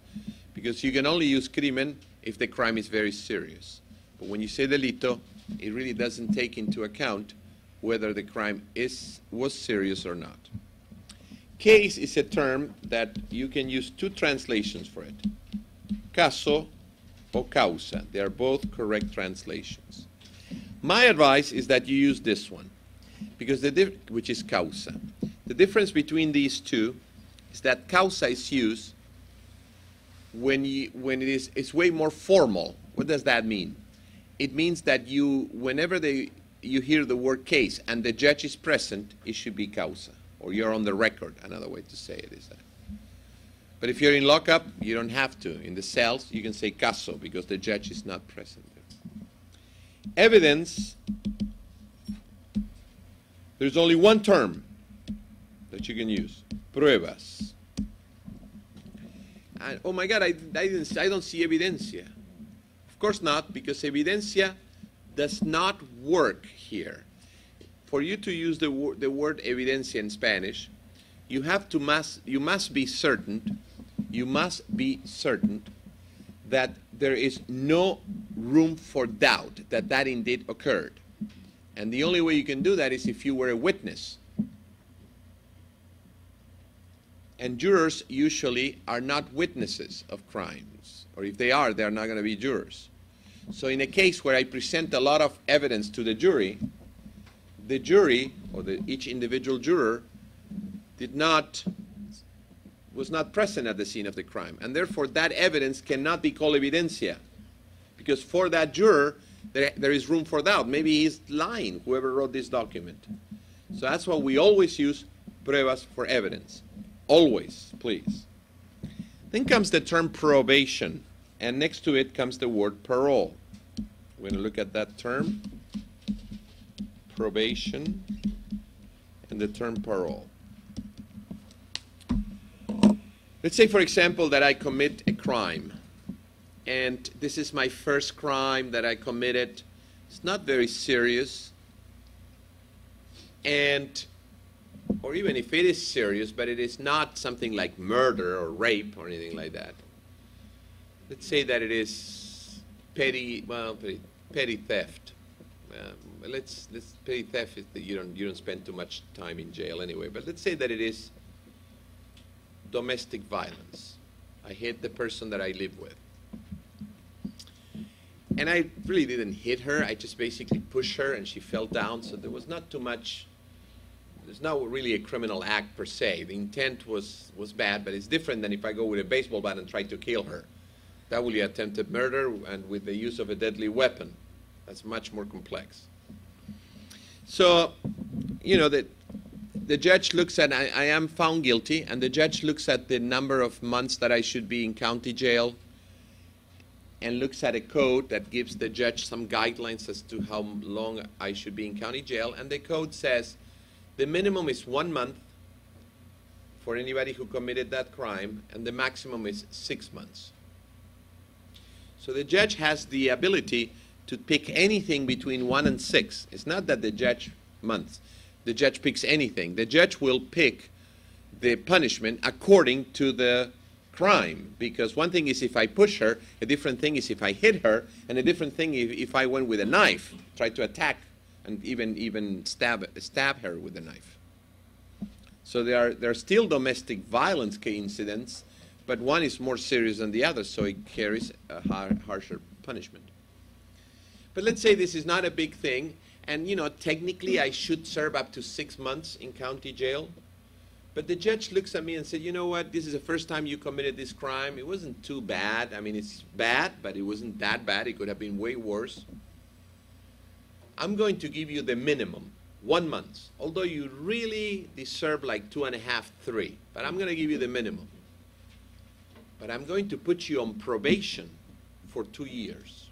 Because you can only use crimen if the crime is very serious. But when you say delito, it really doesn't take into account whether the crime is, was serious or not. Case is a term that you can use two translations for it. Caso or causa. They are both correct translations. My advice is that you use this one, because the which is causa. The difference between these two is that causa is used when, you, when it is it's way more formal. What does that mean? It means that you, whenever they, you hear the word case and the judge is present, it should be causa or you're on the record. Another way to say it is that. But if you're in lockup, you don't have to. In the cells, you can say caso because the judge is not present. Evidence, there's only one term that you can use, pruebas. And, oh my God, I, I, I don't see evidencia. Of course not, because evidencia does not work here for you to use the, wor the word evidencia in Spanish, you have to must, you must be certain, you must be certain that there is no room for doubt that that indeed occurred. And the only way you can do that is if you were a witness. And jurors usually are not witnesses of crimes. Or if they are, they're not going to be jurors. So in a case where I present a lot of evidence to the jury, the jury or the, each individual juror did not was not present at the scene of the crime. And therefore that evidence cannot be called evidencia. Because for that juror there, there is room for doubt. Maybe he's lying whoever wrote this document. So that's why we always use pruebas for evidence. Always please. Then comes the term probation and next to it comes the word parole we're going to look at that term probation, and the term parole. Let's say, for example, that I commit a crime, and this is my first crime that I committed. It's not very serious, and or even if it is serious, but it is not something like murder or rape or anything like that. Let's say that it is petty, well, petty, petty theft. Um, let's let's petty theft is that you don't you don't spend too much time in jail anyway. But let's say that it is domestic violence. I hit the person that I live with. And I really didn't hit her. I just basically pushed her and she fell down. So there was not too much, there's not really a criminal act per se. The intent was, was bad, but it's different than if I go with a baseball bat and try to kill her. That be attempted murder and with the use of a deadly weapon. That's much more complex. So, you know, the, the judge looks at, I, I, am found guilty, and the judge looks at the number of months that I should be in county jail and looks at a code that gives the judge some guidelines as to how long I should be in county jail. And the code says the minimum is one month for anybody who committed that crime, and the maximum is six months. So the judge has the ability to pick anything between one and six. It's not that the judge months. The judge picks anything. The judge will pick the punishment according to the crime. Because one thing is if I push her, a different thing is if I hit her, and a different thing if, if I went with a knife, try to attack and even even stab stab her with a knife. So there are there are still domestic violence incidents, but one is more serious than the other, so it carries a har harsher punishment. But let's say this is not a big thing, and you know, technically I should serve up to six months in county jail. But the judge looks at me and said, you know what, this is the first time you committed this crime. It wasn't too bad. I mean, it's bad, but it wasn't that bad. It could have been way worse. I'm going to give you the minimum. one month, although you really deserve like two and a half, three, but I'm going to give you the minimum. But I'm going to put you on probation for two years,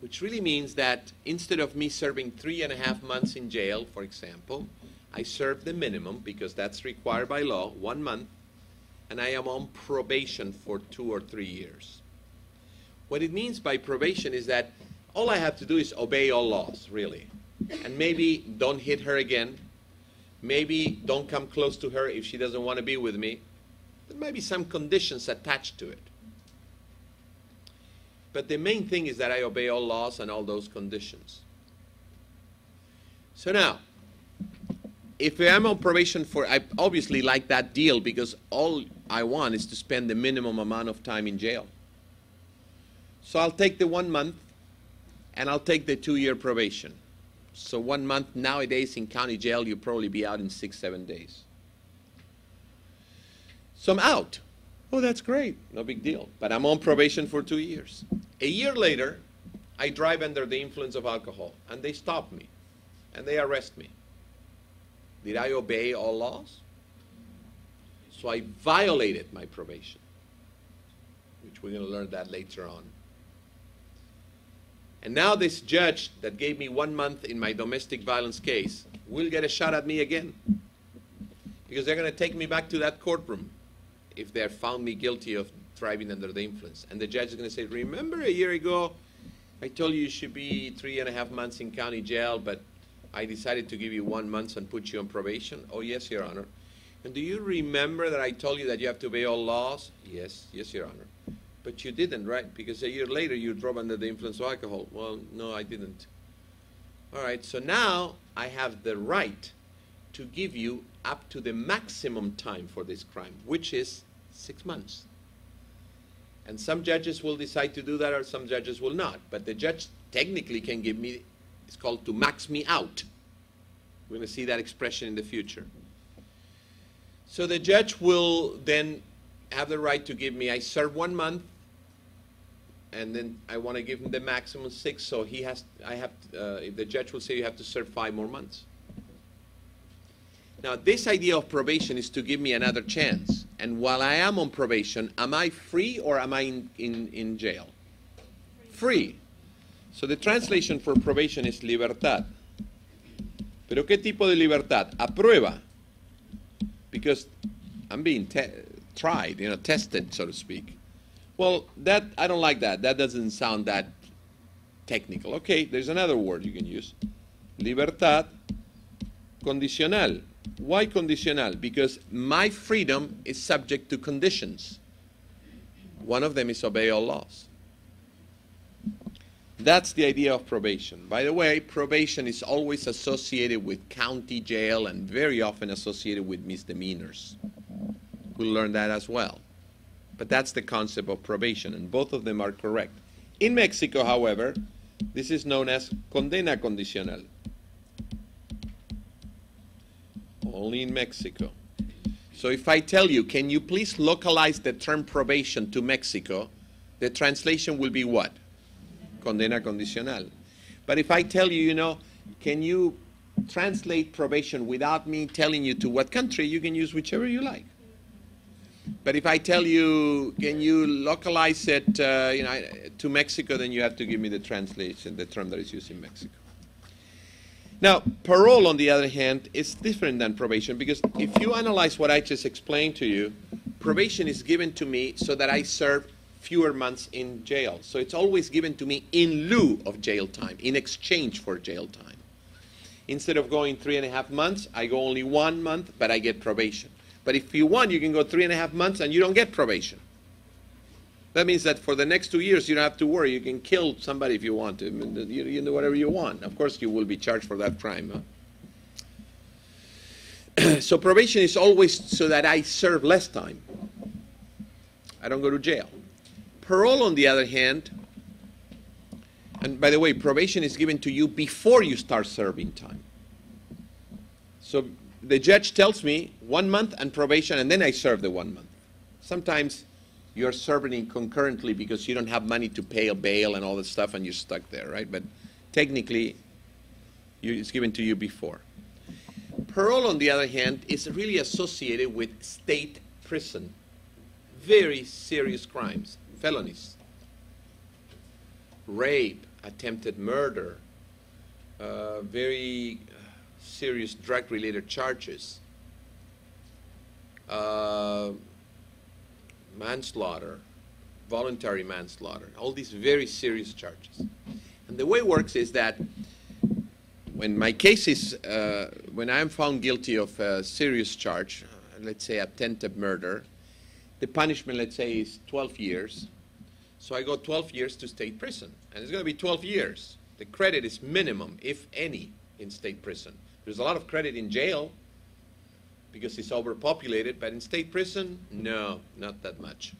which really means that instead of me serving three and a half months in jail, for example, I serve the minimum because that's required by law, one month, and I am on probation for two or three years. What it means by probation is that all I have to do is obey all laws, really. And maybe don't hit her again. Maybe don't come close to her if she doesn't want to be with me. There may be some conditions attached to it. But the main thing is that I obey all laws and all those conditions. So now, if I'm on probation for, I obviously like that deal because all I want is to spend the minimum amount of time in jail. So I'll take the one month and I'll take the two year probation. So one month nowadays in county jail, you'll probably be out in six, seven days. So I'm out. Oh, that's great. No big deal. But I'm on probation for two years. A year later, I drive under the influence of alcohol and they stop me and they arrest me. Did I obey all laws? So I violated my probation, which we're going to learn that later on. And now this judge that gave me one month in my domestic violence case will get a shot at me again. Because they're going to take me back to that courtroom if they're found me guilty of driving under the influence. And the judge is going to say, remember a year ago, I told you you should be three and a half months in county jail, but I decided to give you one month and put you on probation? Oh, yes, Your Honor. And do you remember that I told you that you have to obey all laws? Yes, yes, Your Honor. But you didn't, right? Because a year later you drove under the influence of alcohol. Well, no, I didn't. All right, so now I have the right to give you up to the maximum time for this crime, which is six months. And some judges will decide to do that or some judges will not. But the judge technically can give me, it's called to max me out. We're going to see that expression in the future. So the judge will then have the right to give me, I serve one month, and then I want to give him the maximum six, so he has, I have, uh, the judge will say you have to serve five more months. Now, this idea of probation is to give me another chance. And while I am on probation, am I free or am I in, in, in jail? Free. So the translation for probation is libertad. Pero ¿qué tipo de libertad? A prueba. Because I'm being tried, you know, tested, so to speak. Well, that I don't like that. That doesn't sound that technical. Okay, there's another word you can use. Libertad condicional. Why conditional? Because my freedom is subject to conditions. One of them is obey all laws. That's the idea of probation. By the way, probation is always associated with county jail and very often associated with misdemeanors. We'll learn that as well. But that's the concept of probation, and both of them are correct. In Mexico, however, this is known as condena condicional. Only in Mexico. So if I tell you, can you please localize the term probation to Mexico, the translation will be what? Condena condicional. But if I tell you, you know, can you translate probation without me telling you to what country, you can use whichever you like. But if I tell you, can you localize it, uh, you know, to Mexico, then you have to give me the translation, the term that is used in Mexico. Now, parole, on the other hand, is different than probation because if you analyze what I just explained to you, probation is given to me so that I serve fewer months in jail. So it's always given to me in lieu of jail time, in exchange for jail time. Instead of going three and a half months, I go only one month, but I get probation. But if you want, you can go three and a half months and you don't get probation. That means that for the next two years, you don't have to worry. You can kill somebody if you want to. You, you do whatever you want. Of course, you will be charged for that crime. Huh? so probation is always so that I serve less time. I don't go to jail. Parole, on the other hand, and by the way, probation is given to you before you start serving time. So the judge tells me one month and probation, and then I serve the one month. Sometimes you're serving concurrently because you don't have money to pay a bail and all that stuff and you're stuck there, right? But technically, You, it's given to you before. Parole, on the other hand, is really associated with state prison. Very serious crimes, felonies, rape, attempted murder, uh, very serious drug related charges, uh, manslaughter, voluntary manslaughter, all these very serious charges. And the way it works is that when my case is, uh, when I'm found guilty of a serious charge, uh, let's say attempted murder, the punishment, let's say, is 12 years. So I go 12 years to state prison. And it's going to be 12 years. The credit is minimum, if any, in state prison. There's a lot of credit in jail because it's overpopulated, but in state prison, no, not that much.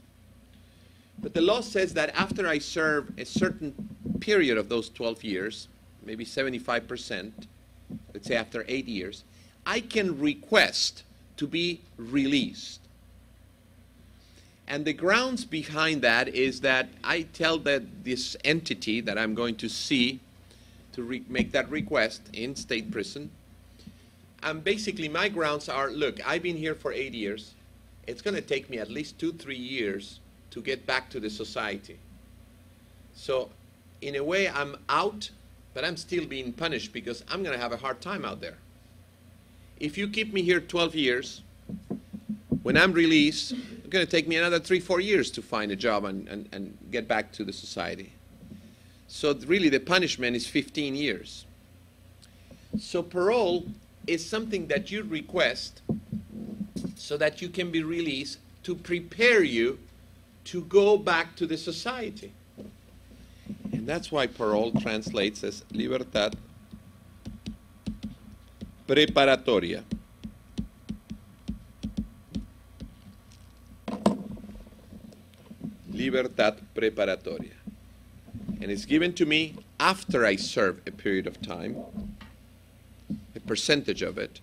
But the law says that after I serve a certain period of those 12 years, maybe 75%, let's say after eight years, I can request to be released. And the grounds behind that is that I tell that this entity that I'm going to see to make that request in state prison. And basically, my grounds are look, I've been here for eight years. It's going to take me at least two, three years to get back to the society. So, in a way, I'm out, but I'm still being punished because I'm going to have a hard time out there. If you keep me here 12 years, when I'm released, it's going to take me another three, four years to find a job and, and, and get back to the society. So really the punishment is 15 years. So parole is something that you request so that you can be released to prepare you to go back to the society. And that's why parole translates as libertad preparatoria. Libertad preparatoria and it's given to me after I serve a period of time, percentage of it,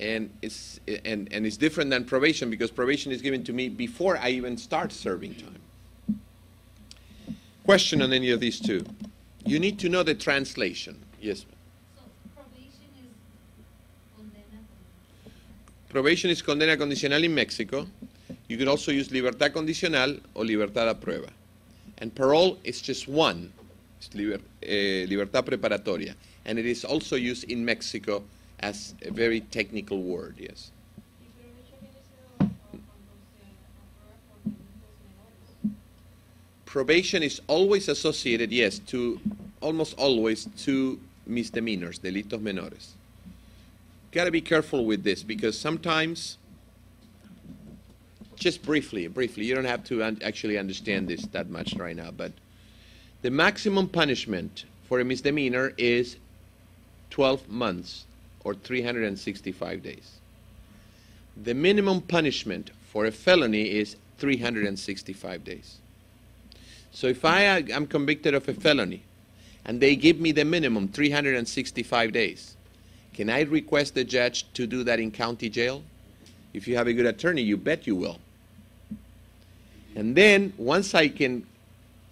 and it's and, and it's different than probation because probation is given to me before I even start serving time. Question on any of these two? You need to know the translation. Yes. So probation is condena. Probation is condena condicional in Mexico. You can also use libertad condicional or libertad a prueba. And parole is just one, it's liber, uh, libertad preparatoria. And it is also used in Mexico as a very technical word, yes. Probation is always associated, yes, to almost always to misdemeanors, delitos menores. Got to be careful with this because sometimes just briefly, briefly, you don't have to un actually understand this that much right now, but the maximum punishment for a misdemeanor is 12 months or 365 days. The minimum punishment for a felony is 365 days. So if I am convicted of a felony and they give me the minimum 365 days, can I request the judge to do that in county jail? If you have a good attorney, you bet you will. And then once I can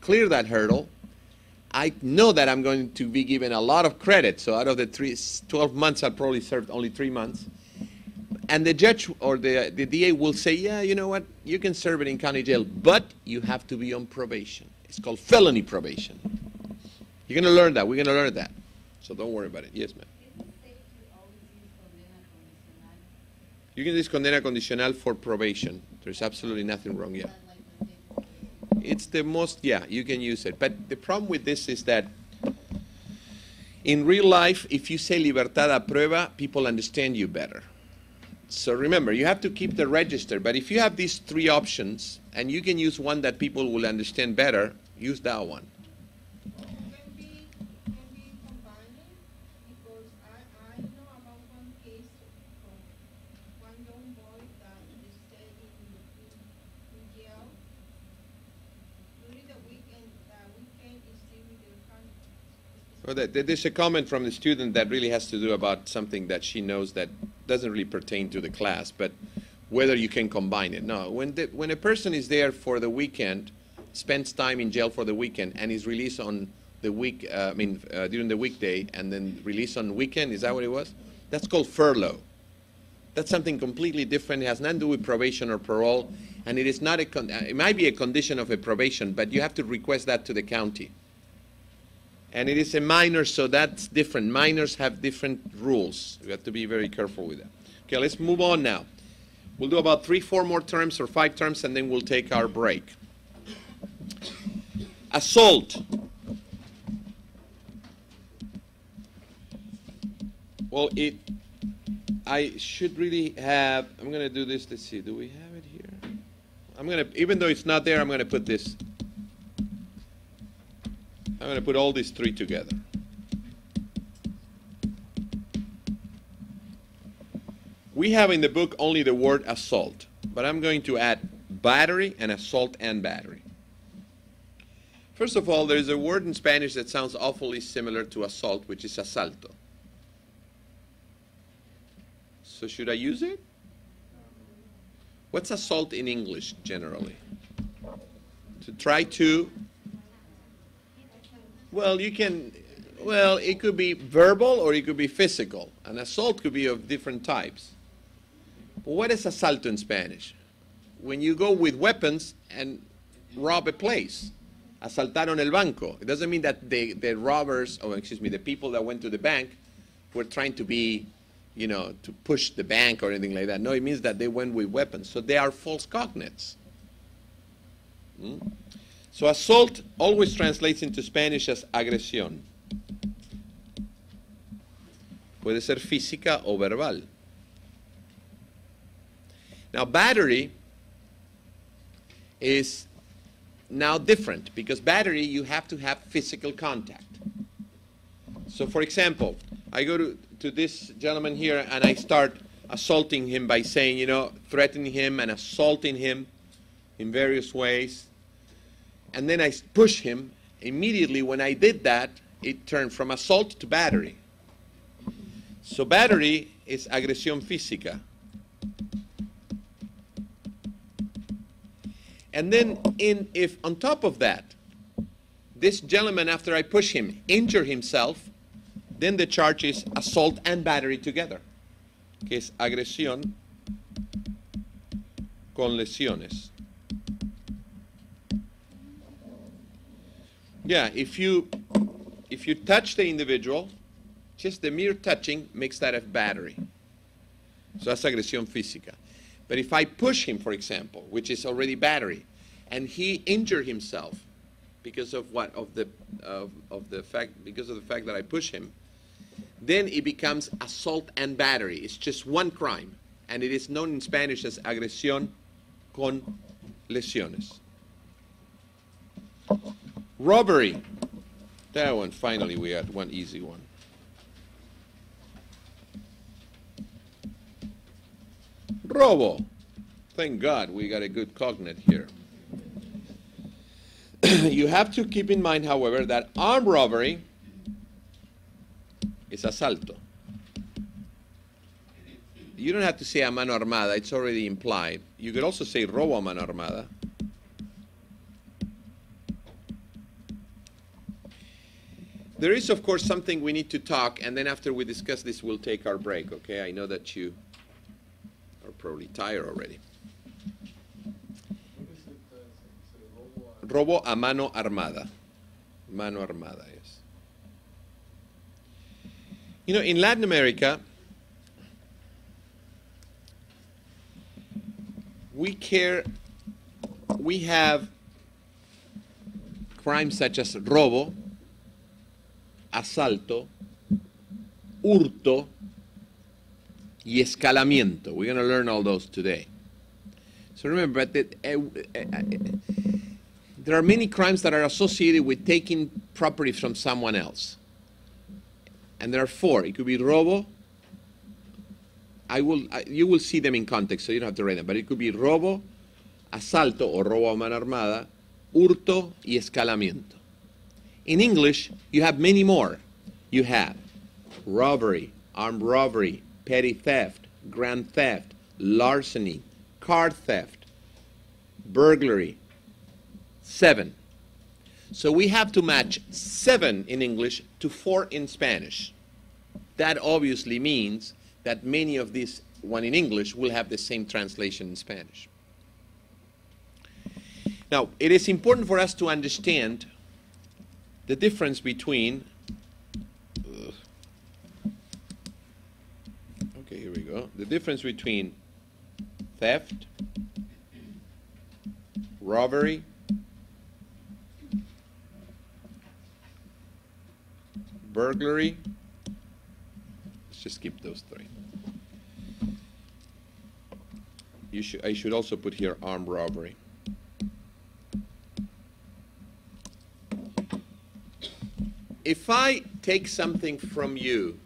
clear that hurdle, I know that I'm going to be given a lot of credit. So out of the three, 12 months, I probably served only three months. And the judge or the, the DA will say, yeah, you know what, you can serve it in county jail, but you have to be on probation. It's called felony probation. You're going to learn that. We're going to learn that. So don't worry about it. Yes, ma'am. You can use condena condicional for probation. There's absolutely nothing wrong, yeah it's the most, yeah, you can use it. But the problem with this is that in real life, if you say libertad a prueba, people understand you better. So remember, you have to keep the register, but if you have these three options and you can use one that people will understand better, use that one. Well, there's a comment from the student that really has to do about something that she knows that doesn't really pertain to the class, but whether you can combine it. No, when, the, when a person is there for the weekend, spends time in jail for the weekend, and is released on the week, uh, I mean, uh, during the weekday and then released on weekend. Is that what it was? That's called furlough. That's something completely different. It has nothing to do with probation or parole, and it is not a. Uh, it might be a condition of a probation, but you have to request that to the county. And it is a minor, so that's different. Minors have different rules. We have to be very careful with that. Okay, let's move on now. We'll do about three, four more terms or five terms, and then we'll take our break. Assault. Well, it. I should really have. I'm going to do this. Let's see. Do we have it here? I'm going to, even though it's not there, I'm going to put this. I'm going to put all these three together. We have in the book only the word assault, but I'm going to add battery and assault and battery. First of all, there's a word in Spanish that sounds awfully similar to assault, which is asalto. So should I use it? What's assault in English generally? To try to well, you can, well, it could be verbal or it could be physical. An assault could be of different types. But what is asalto in Spanish? When you go with weapons and rob a place. Asaltaron el banco. It doesn't mean that the, the robbers, or excuse me, the people that went to the bank were trying to be, you know, to push the bank or anything like that. No, it means that they went with weapons. So they are false cognates. Hmm? So assault always translates into Spanish as agresión. Puede ser física o verbal. Now battery is now different because battery you have to have physical contact. So for example, I go to, to this gentleman here and I start assaulting him by saying, you know, threatening him and assaulting him in various ways and then I push him. Immediately, when I did that, it turned from assault to battery. So battery is agresión física. And then, in, if on top of that, this gentleman, after I push him, injure himself, then the charge is assault and battery together, que es agresión con lesiones. Yeah, if you if you touch the individual, just the mere touching makes that a battery. So that's agresión física. But if I push him, for example, which is already battery, and he injured himself because of what of the of, of the fact because of the fact that I push him, then it becomes assault and battery. It's just one crime, and it is known in Spanish as agresión con lesiones. Robbery. That one, finally, we had one easy one. Robo. Thank God we got a good cognate here. you have to keep in mind, however, that armed robbery is asalto. You don't have to say a mano armada, it's already implied. You could also say robo a mano armada. There is, of course, something we need to talk, and then after we discuss this, we'll take our break, okay? I know that you are probably tired already. Robo a mano armada. Mano armada, yes. You know, in Latin America, we care, we have crimes such as robo, asalto, hurto, y escalamiento. We're going to learn all those today. So remember that uh, uh, there are many crimes that are associated with taking property from someone else. And there are four. It could be robo. I will, I, you will see them in context, so you don't have to write them. But it could be robo, asalto o robo a mano armada, hurto y escalamiento. In English, you have many more. You have robbery, armed robbery, petty theft, grand theft, larceny, car theft, burglary. Seven. So we have to match seven in English to four in Spanish. That obviously means that many of these one in English will have the same translation in Spanish. Now, it is important for us to understand the difference between. ugh. okay, here we go. The difference between theft, robbery, burglary. Let's just skip those three. You should, I should also put here armed robbery. If I take something from you,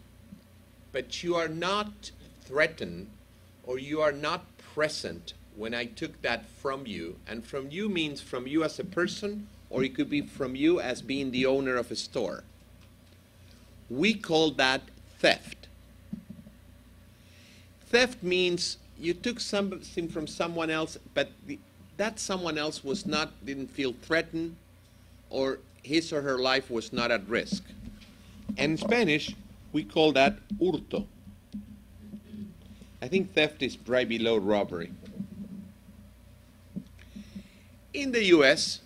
but you are not threatened or you are not present when I took that from you, and from you means from you as a person, or it could be from you as being the owner of a store. We call that theft. Theft means you took something from someone else, but the, that someone else was not didn't feel threatened, or his or her life was not at risk. And in Spanish, we call that hurto. I think theft is right below robbery. In the US,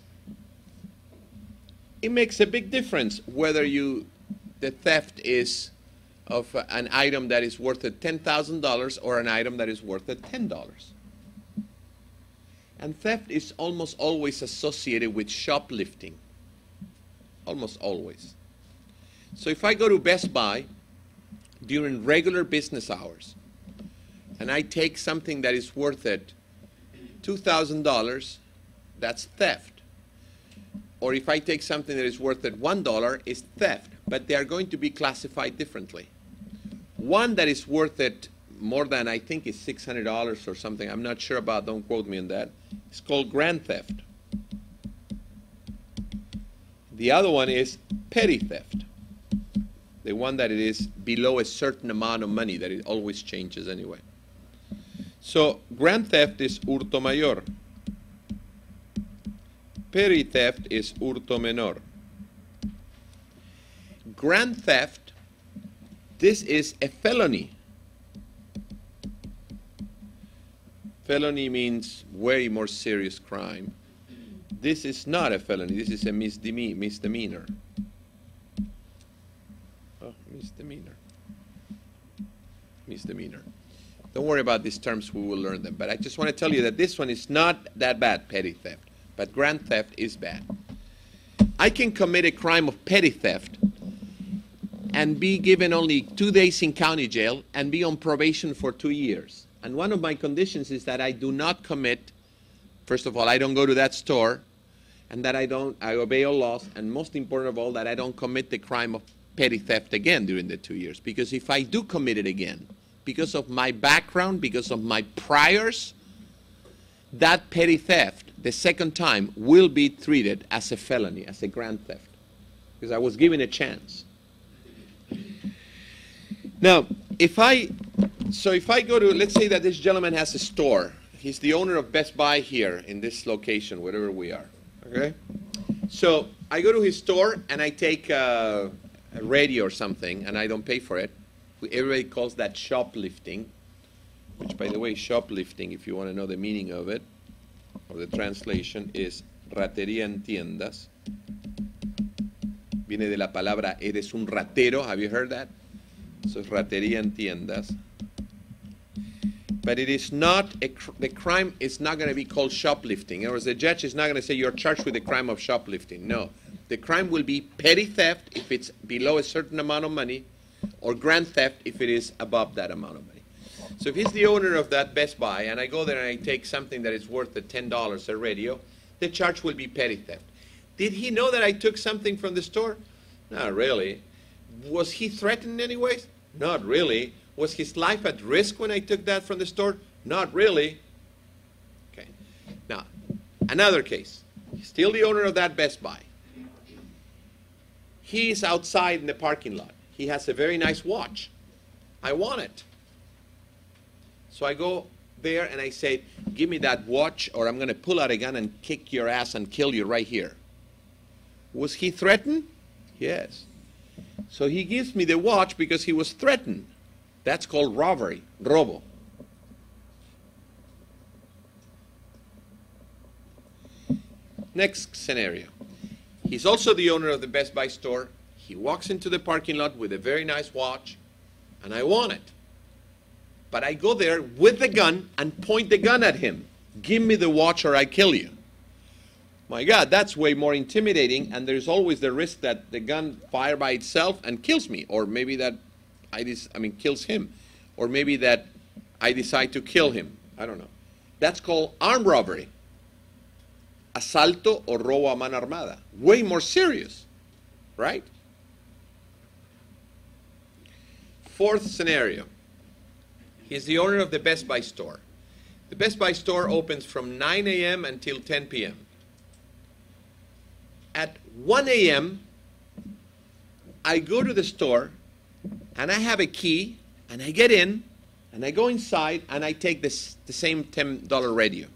it makes a big difference whether you the theft is of an item that is worth $10,000 or an item that is worth $10. And theft is almost always associated with shoplifting. Almost always. So if I go to Best Buy during regular business hours and I take something that is worth it $2,000, that's theft. Or if I take something that is worth it $1, it's theft. But they are going to be classified differently. One that is worth it more than I think is $600 or something, I'm not sure about, don't quote me on that, it's called grand theft. The other one is petty theft. The one that it is below a certain amount of money that it always changes anyway. So grand theft is hurto mayor. Petty theft is hurto menor. Grand theft, this is a felony. Felony means way more serious crime. This is not a felony, this is a misdeme- misdemeanor. Oh, misdemeanor. Misdemeanor. Don't worry about these terms, we will learn them. But I just want to tell you that this one is not that bad, petty theft. But grand theft is bad. I can commit a crime of petty theft and be given only two days in county jail and be on probation for two years. And one of my conditions is that I do not commit, first of all, I don't go to that store, and that I don't, I obey all laws, and most important of all, that I don't commit the crime of petty theft again during the two years. Because if I do commit it again, because of my background, because of my priors, that petty theft, the second time, will be treated as a felony, as a grand theft. Because I was given a chance. Now, if I, so if I go to, let's say that this gentleman has a store. He's the owner of Best Buy here in this location, wherever we are. Okay? So I go to his store and I take uh, a radio or something and I don't pay for it. Everybody calls that shoplifting, which, by the way, shoplifting, if you want to know the meaning of it, or the translation, is ratería en tiendas. Viene de la palabra eres un ratero. Have you heard that? So ratería en tiendas. But it is not, a, the crime is not going to be called shoplifting. In other words, the judge is not going to say you're charged with the crime of shoplifting. No. The crime will be petty theft if it's below a certain amount of money, or grand theft if it is above that amount of money. So if he's the owner of that Best Buy, and I go there and I take something that is worth the $10, a radio, the charge will be petty theft. Did he know that I took something from the store? Not really. Was he threatened anyways? Not really. Was his life at risk when I took that from the store? Not really. Okay. Now, another case. He's still the owner of that Best Buy. He is outside in the parking lot. He has a very nice watch. I want it. So I go there and I say, Give me that watch, or I'm going to pull out a gun and kick your ass and kill you right here. Was he threatened? Yes. So he gives me the watch because he was threatened. That's called robbery, robo. Next scenario. He's also the owner of the Best Buy store. He walks into the parking lot with a very nice watch, and I want it. But I go there with the gun and point the gun at him. Give me the watch or I kill you. My God, that's way more intimidating, and there's always the risk that the gun fire by itself and kills me, or maybe that I, dis- I mean, kills him, or maybe that I decide to kill him. I don't know. That's called armed robbery. Asalto o robo a mano armada. Way more serious, right? Fourth scenario. He's the owner of the Best Buy store. The Best Buy store opens from 9 a.m. until 10 p.m. At 1 a.m., I go to the store and I have a key and I get in and I go inside and I take this, the same $10 radio.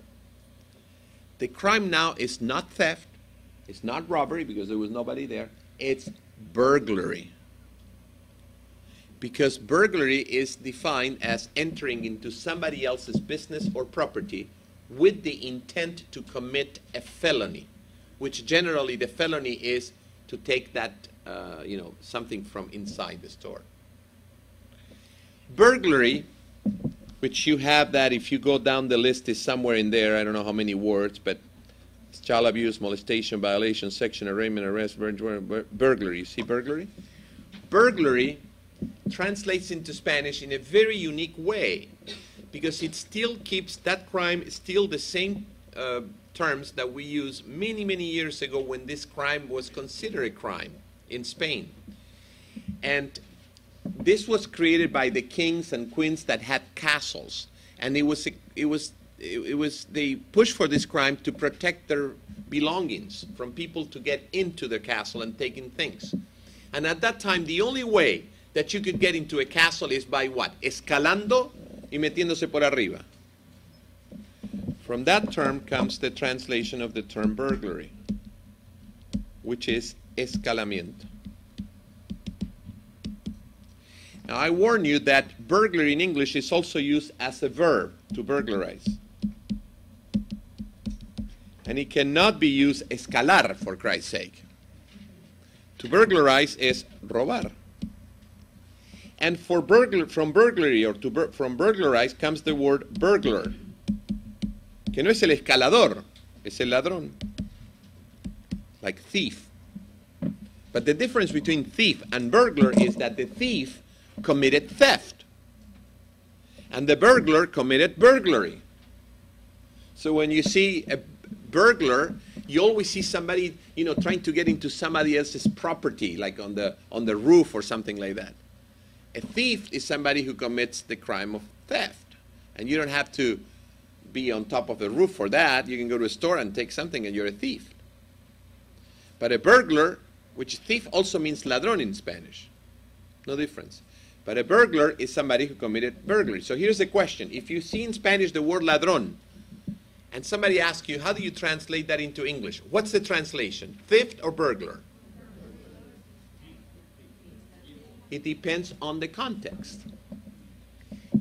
The crime now is not theft, it's not robbery because there was nobody there, it's burglary. Because burglary is defined as entering into somebody else's business or property with the intent to commit a felony, which generally the felony is to take that, uh, you know, something from inside the store. Burglary, which you have that if you go down the list is somewhere in there. I don't know how many words, but child abuse, molestation, violation, section, arraignment, arrest, bur- bur- burglary. You see burglary? Burglary translates into Spanish in a very unique way because it still keeps that crime still the same uh, terms that we used many, many years ago when this crime was considered a crime in Spain. And this was created by the kings and queens that had castles, and it was it was it, was they pushed for this crime to protect their belongings from people to get into their castle and taking things. And at that time, the only way that you could get into a castle is by what? Escalando y metiéndose por arriba. From that term comes the translation of the term burglary, which is escalamiento. Now, I warn you that burglary in English is also used as a verb to burglarize. And it cannot be used escalar, for Christ's sake. To burglarize is robar. And for burglar, from burglary or to bur- from burglarize comes the word burglar, que no es el escalador, es el ladrón, like thief. But the difference between thief and burglar is that the thief committed theft, and the burglar committed burglary. So when you see a burglar, you always see somebody, you know, trying to get into somebody else's property, like on the on the roof or something like that. A thief is somebody who commits the crime of theft, and you don't have to be on top of the roof for that. You can go to a store and take something, and you're a thief. But a burglar, which thief also means ladrón in Spanish, no difference. But a burglar is somebody who committed burglary. So here's the question: If you see in Spanish the word ladrón, and somebody asks you, how do you translate that into English? What's the translation? Theft or burglar? It depends on the context.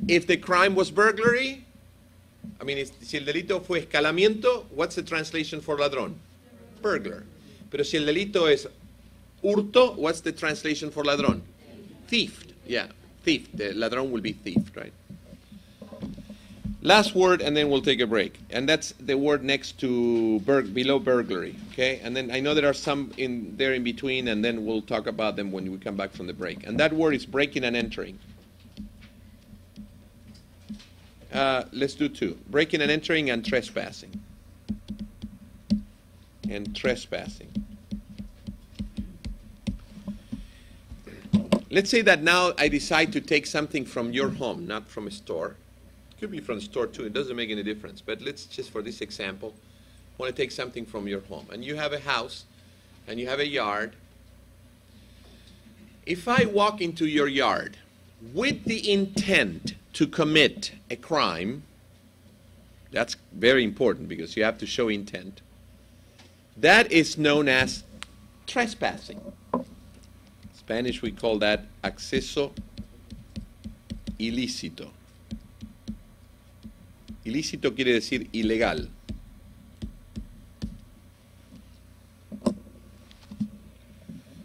If the crime was burglary, I mean, si el delito fue escalamiento, what's the translation for ladrón? Burglar. Pero si el delito es hurto, what's the translation for ladrón? Thief. Yeah, thief. The ladrón will be thief, right? Last word, and then we'll take a break. And that's the word next to burg, below burglary. Okay, and then I know there are some in there in between, and then we'll talk about them when we come back from the break. And that word is breaking and entering. Uh, let's do two: breaking and entering, and trespassing. And trespassing. Let's say that now I decide to take something from your home, not from a store. It Could be from store too. It doesn't make any difference. But let's just for this example, want to take something from your home, and you have a house, and you have a yard. If I walk into your yard with the intent to commit a crime, that's very important because you have to show intent. That is known as trespassing. Spanish we call that acceso ilícito. Ilícito quiere decir ilegal.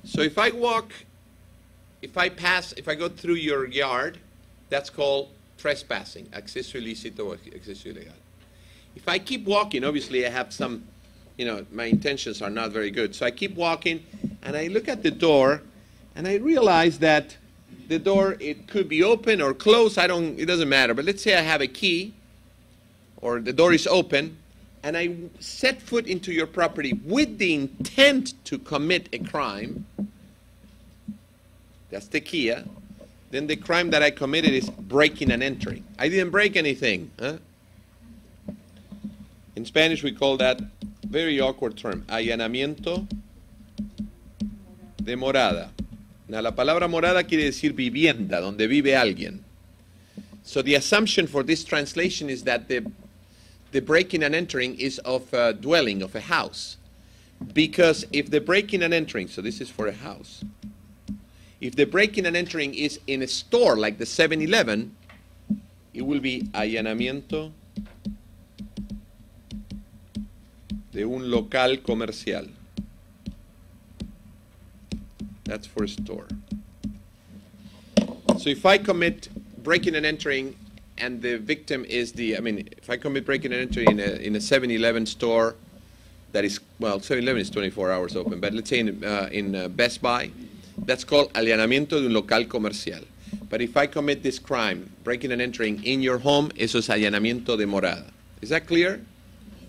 So if I walk, if I pass, if I go through your yard, that's called trespassing, acceso ilícito or acceso ilegal. If I keep walking, obviously I have some, you know, my intentions are not very good. So I keep walking and I look at the door and I realize that the door, it could be open or closed, I don't, it doesn't matter. But let's say I have a key or the door is open and I set foot into your property with the intent to commit a crime, that's the key, huh? then the crime that I committed is breaking and entering. I didn't break anything. Huh? In Spanish, we call that very awkward term, allanamiento de morada. La palabra morada quiere decir vivienda, donde vive alguien. So the assumption for this translation is that the, the breaking and entering is of a dwelling, of a house. Because if the breaking and entering, so this is for a house, if the breaking and entering is in a store like the 7 Eleven, it will be allanamiento de un local comercial. That's for a store. So if I commit breaking and entering and the victim is the, I mean, if I commit breaking and entering in a, in a 7-Eleven store that is, well, 7-Eleven is 24 hours open, but let's say in, uh, in uh, Best Buy, that's called allanamiento de un local comercial. But if I commit this crime, breaking and entering in your home, eso es allanamiento de morada. Is that clear?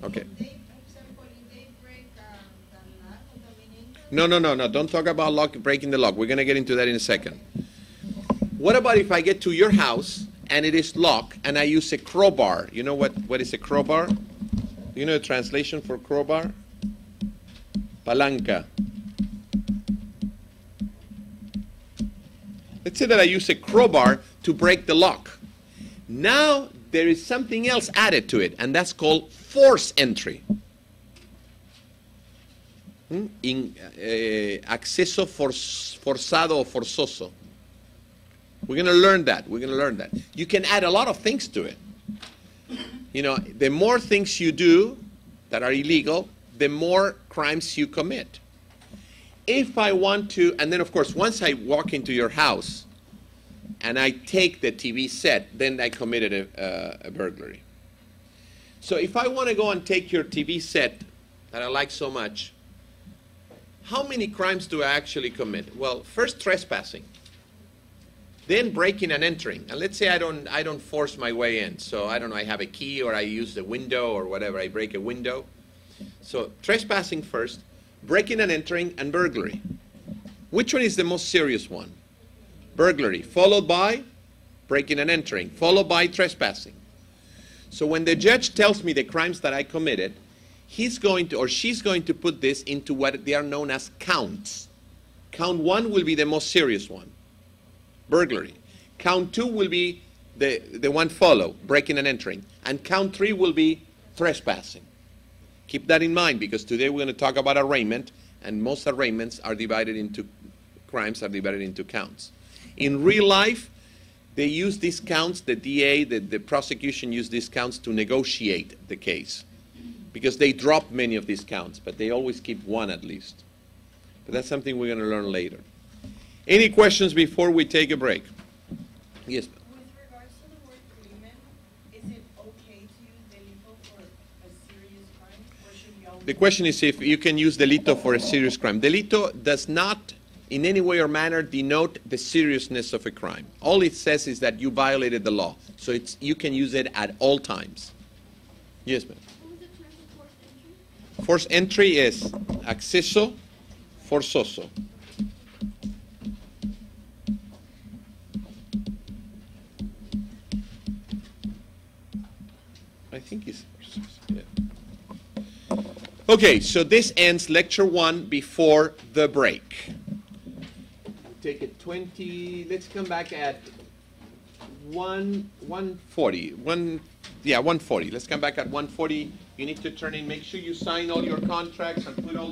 Okay. No, no, no, no. Don't talk about lock, breaking the lock. We're going to get into that in a second. What about if I get to your house and it is locked and I use a crowbar? You know what, what is a crowbar? You know the translation for crowbar? Palanca. Let's say that I use a crowbar to break the lock. Now there is something else added to it, and that's called force entry. In, eh, acceso for- forzado o forzoso. We're going to learn that. We're going to learn that. You can add a lot of things to it. You know, the more things you do that are illegal, the more crimes you commit. If I want to, and then of course, once I walk into your house and I take the TV set, then I committed a, uh, a burglary. So if I want to go and take your TV set that I like so much, how many crimes do I actually commit? Well, first trespassing, then breaking and entering. And let's say I don't, I don't force my way in. So I don't know, I have a key or I use the window or whatever, I break a window. So trespassing first, breaking and entering, and burglary. Which one is the most serious one? Burglary, followed by breaking and entering, followed by trespassing. So when the judge tells me the crimes that I committed, he's going to, or she's going to put this into what they are known as counts. Count one will be the most serious one, burglary. Count two will be the, the one follow, breaking and entering. And count three will be trespassing. Keep that in mind because today we're going to talk about arraignment, and most arraignments are divided into crimes are divided into counts. In real life, they use these counts, the DA, the, the prosecution use these counts to negotiate the case because they drop many of these counts, but they always keep one at least. But that's something we're going to learn later. Any questions before we take a break? Yes. ma'am. with regards to the word crimen, is it okay to use delito for a serious crime, or should we always? The question is if you can use delito for a serious crime. Delito does not in any way or manner denote the seriousness of a crime. All it says is that you violated the law. So it's, you can use it at all times. Yes, ma'am. What was the term forced entry? Is acceso forzoso. I think it's yeah. Okay, so this ends lecture one before the break. Take it 20, let's come back at 1, 140, 1, yeah, 140. Let's come back at 140. You need to turn in, make sure you sign all your contracts and put all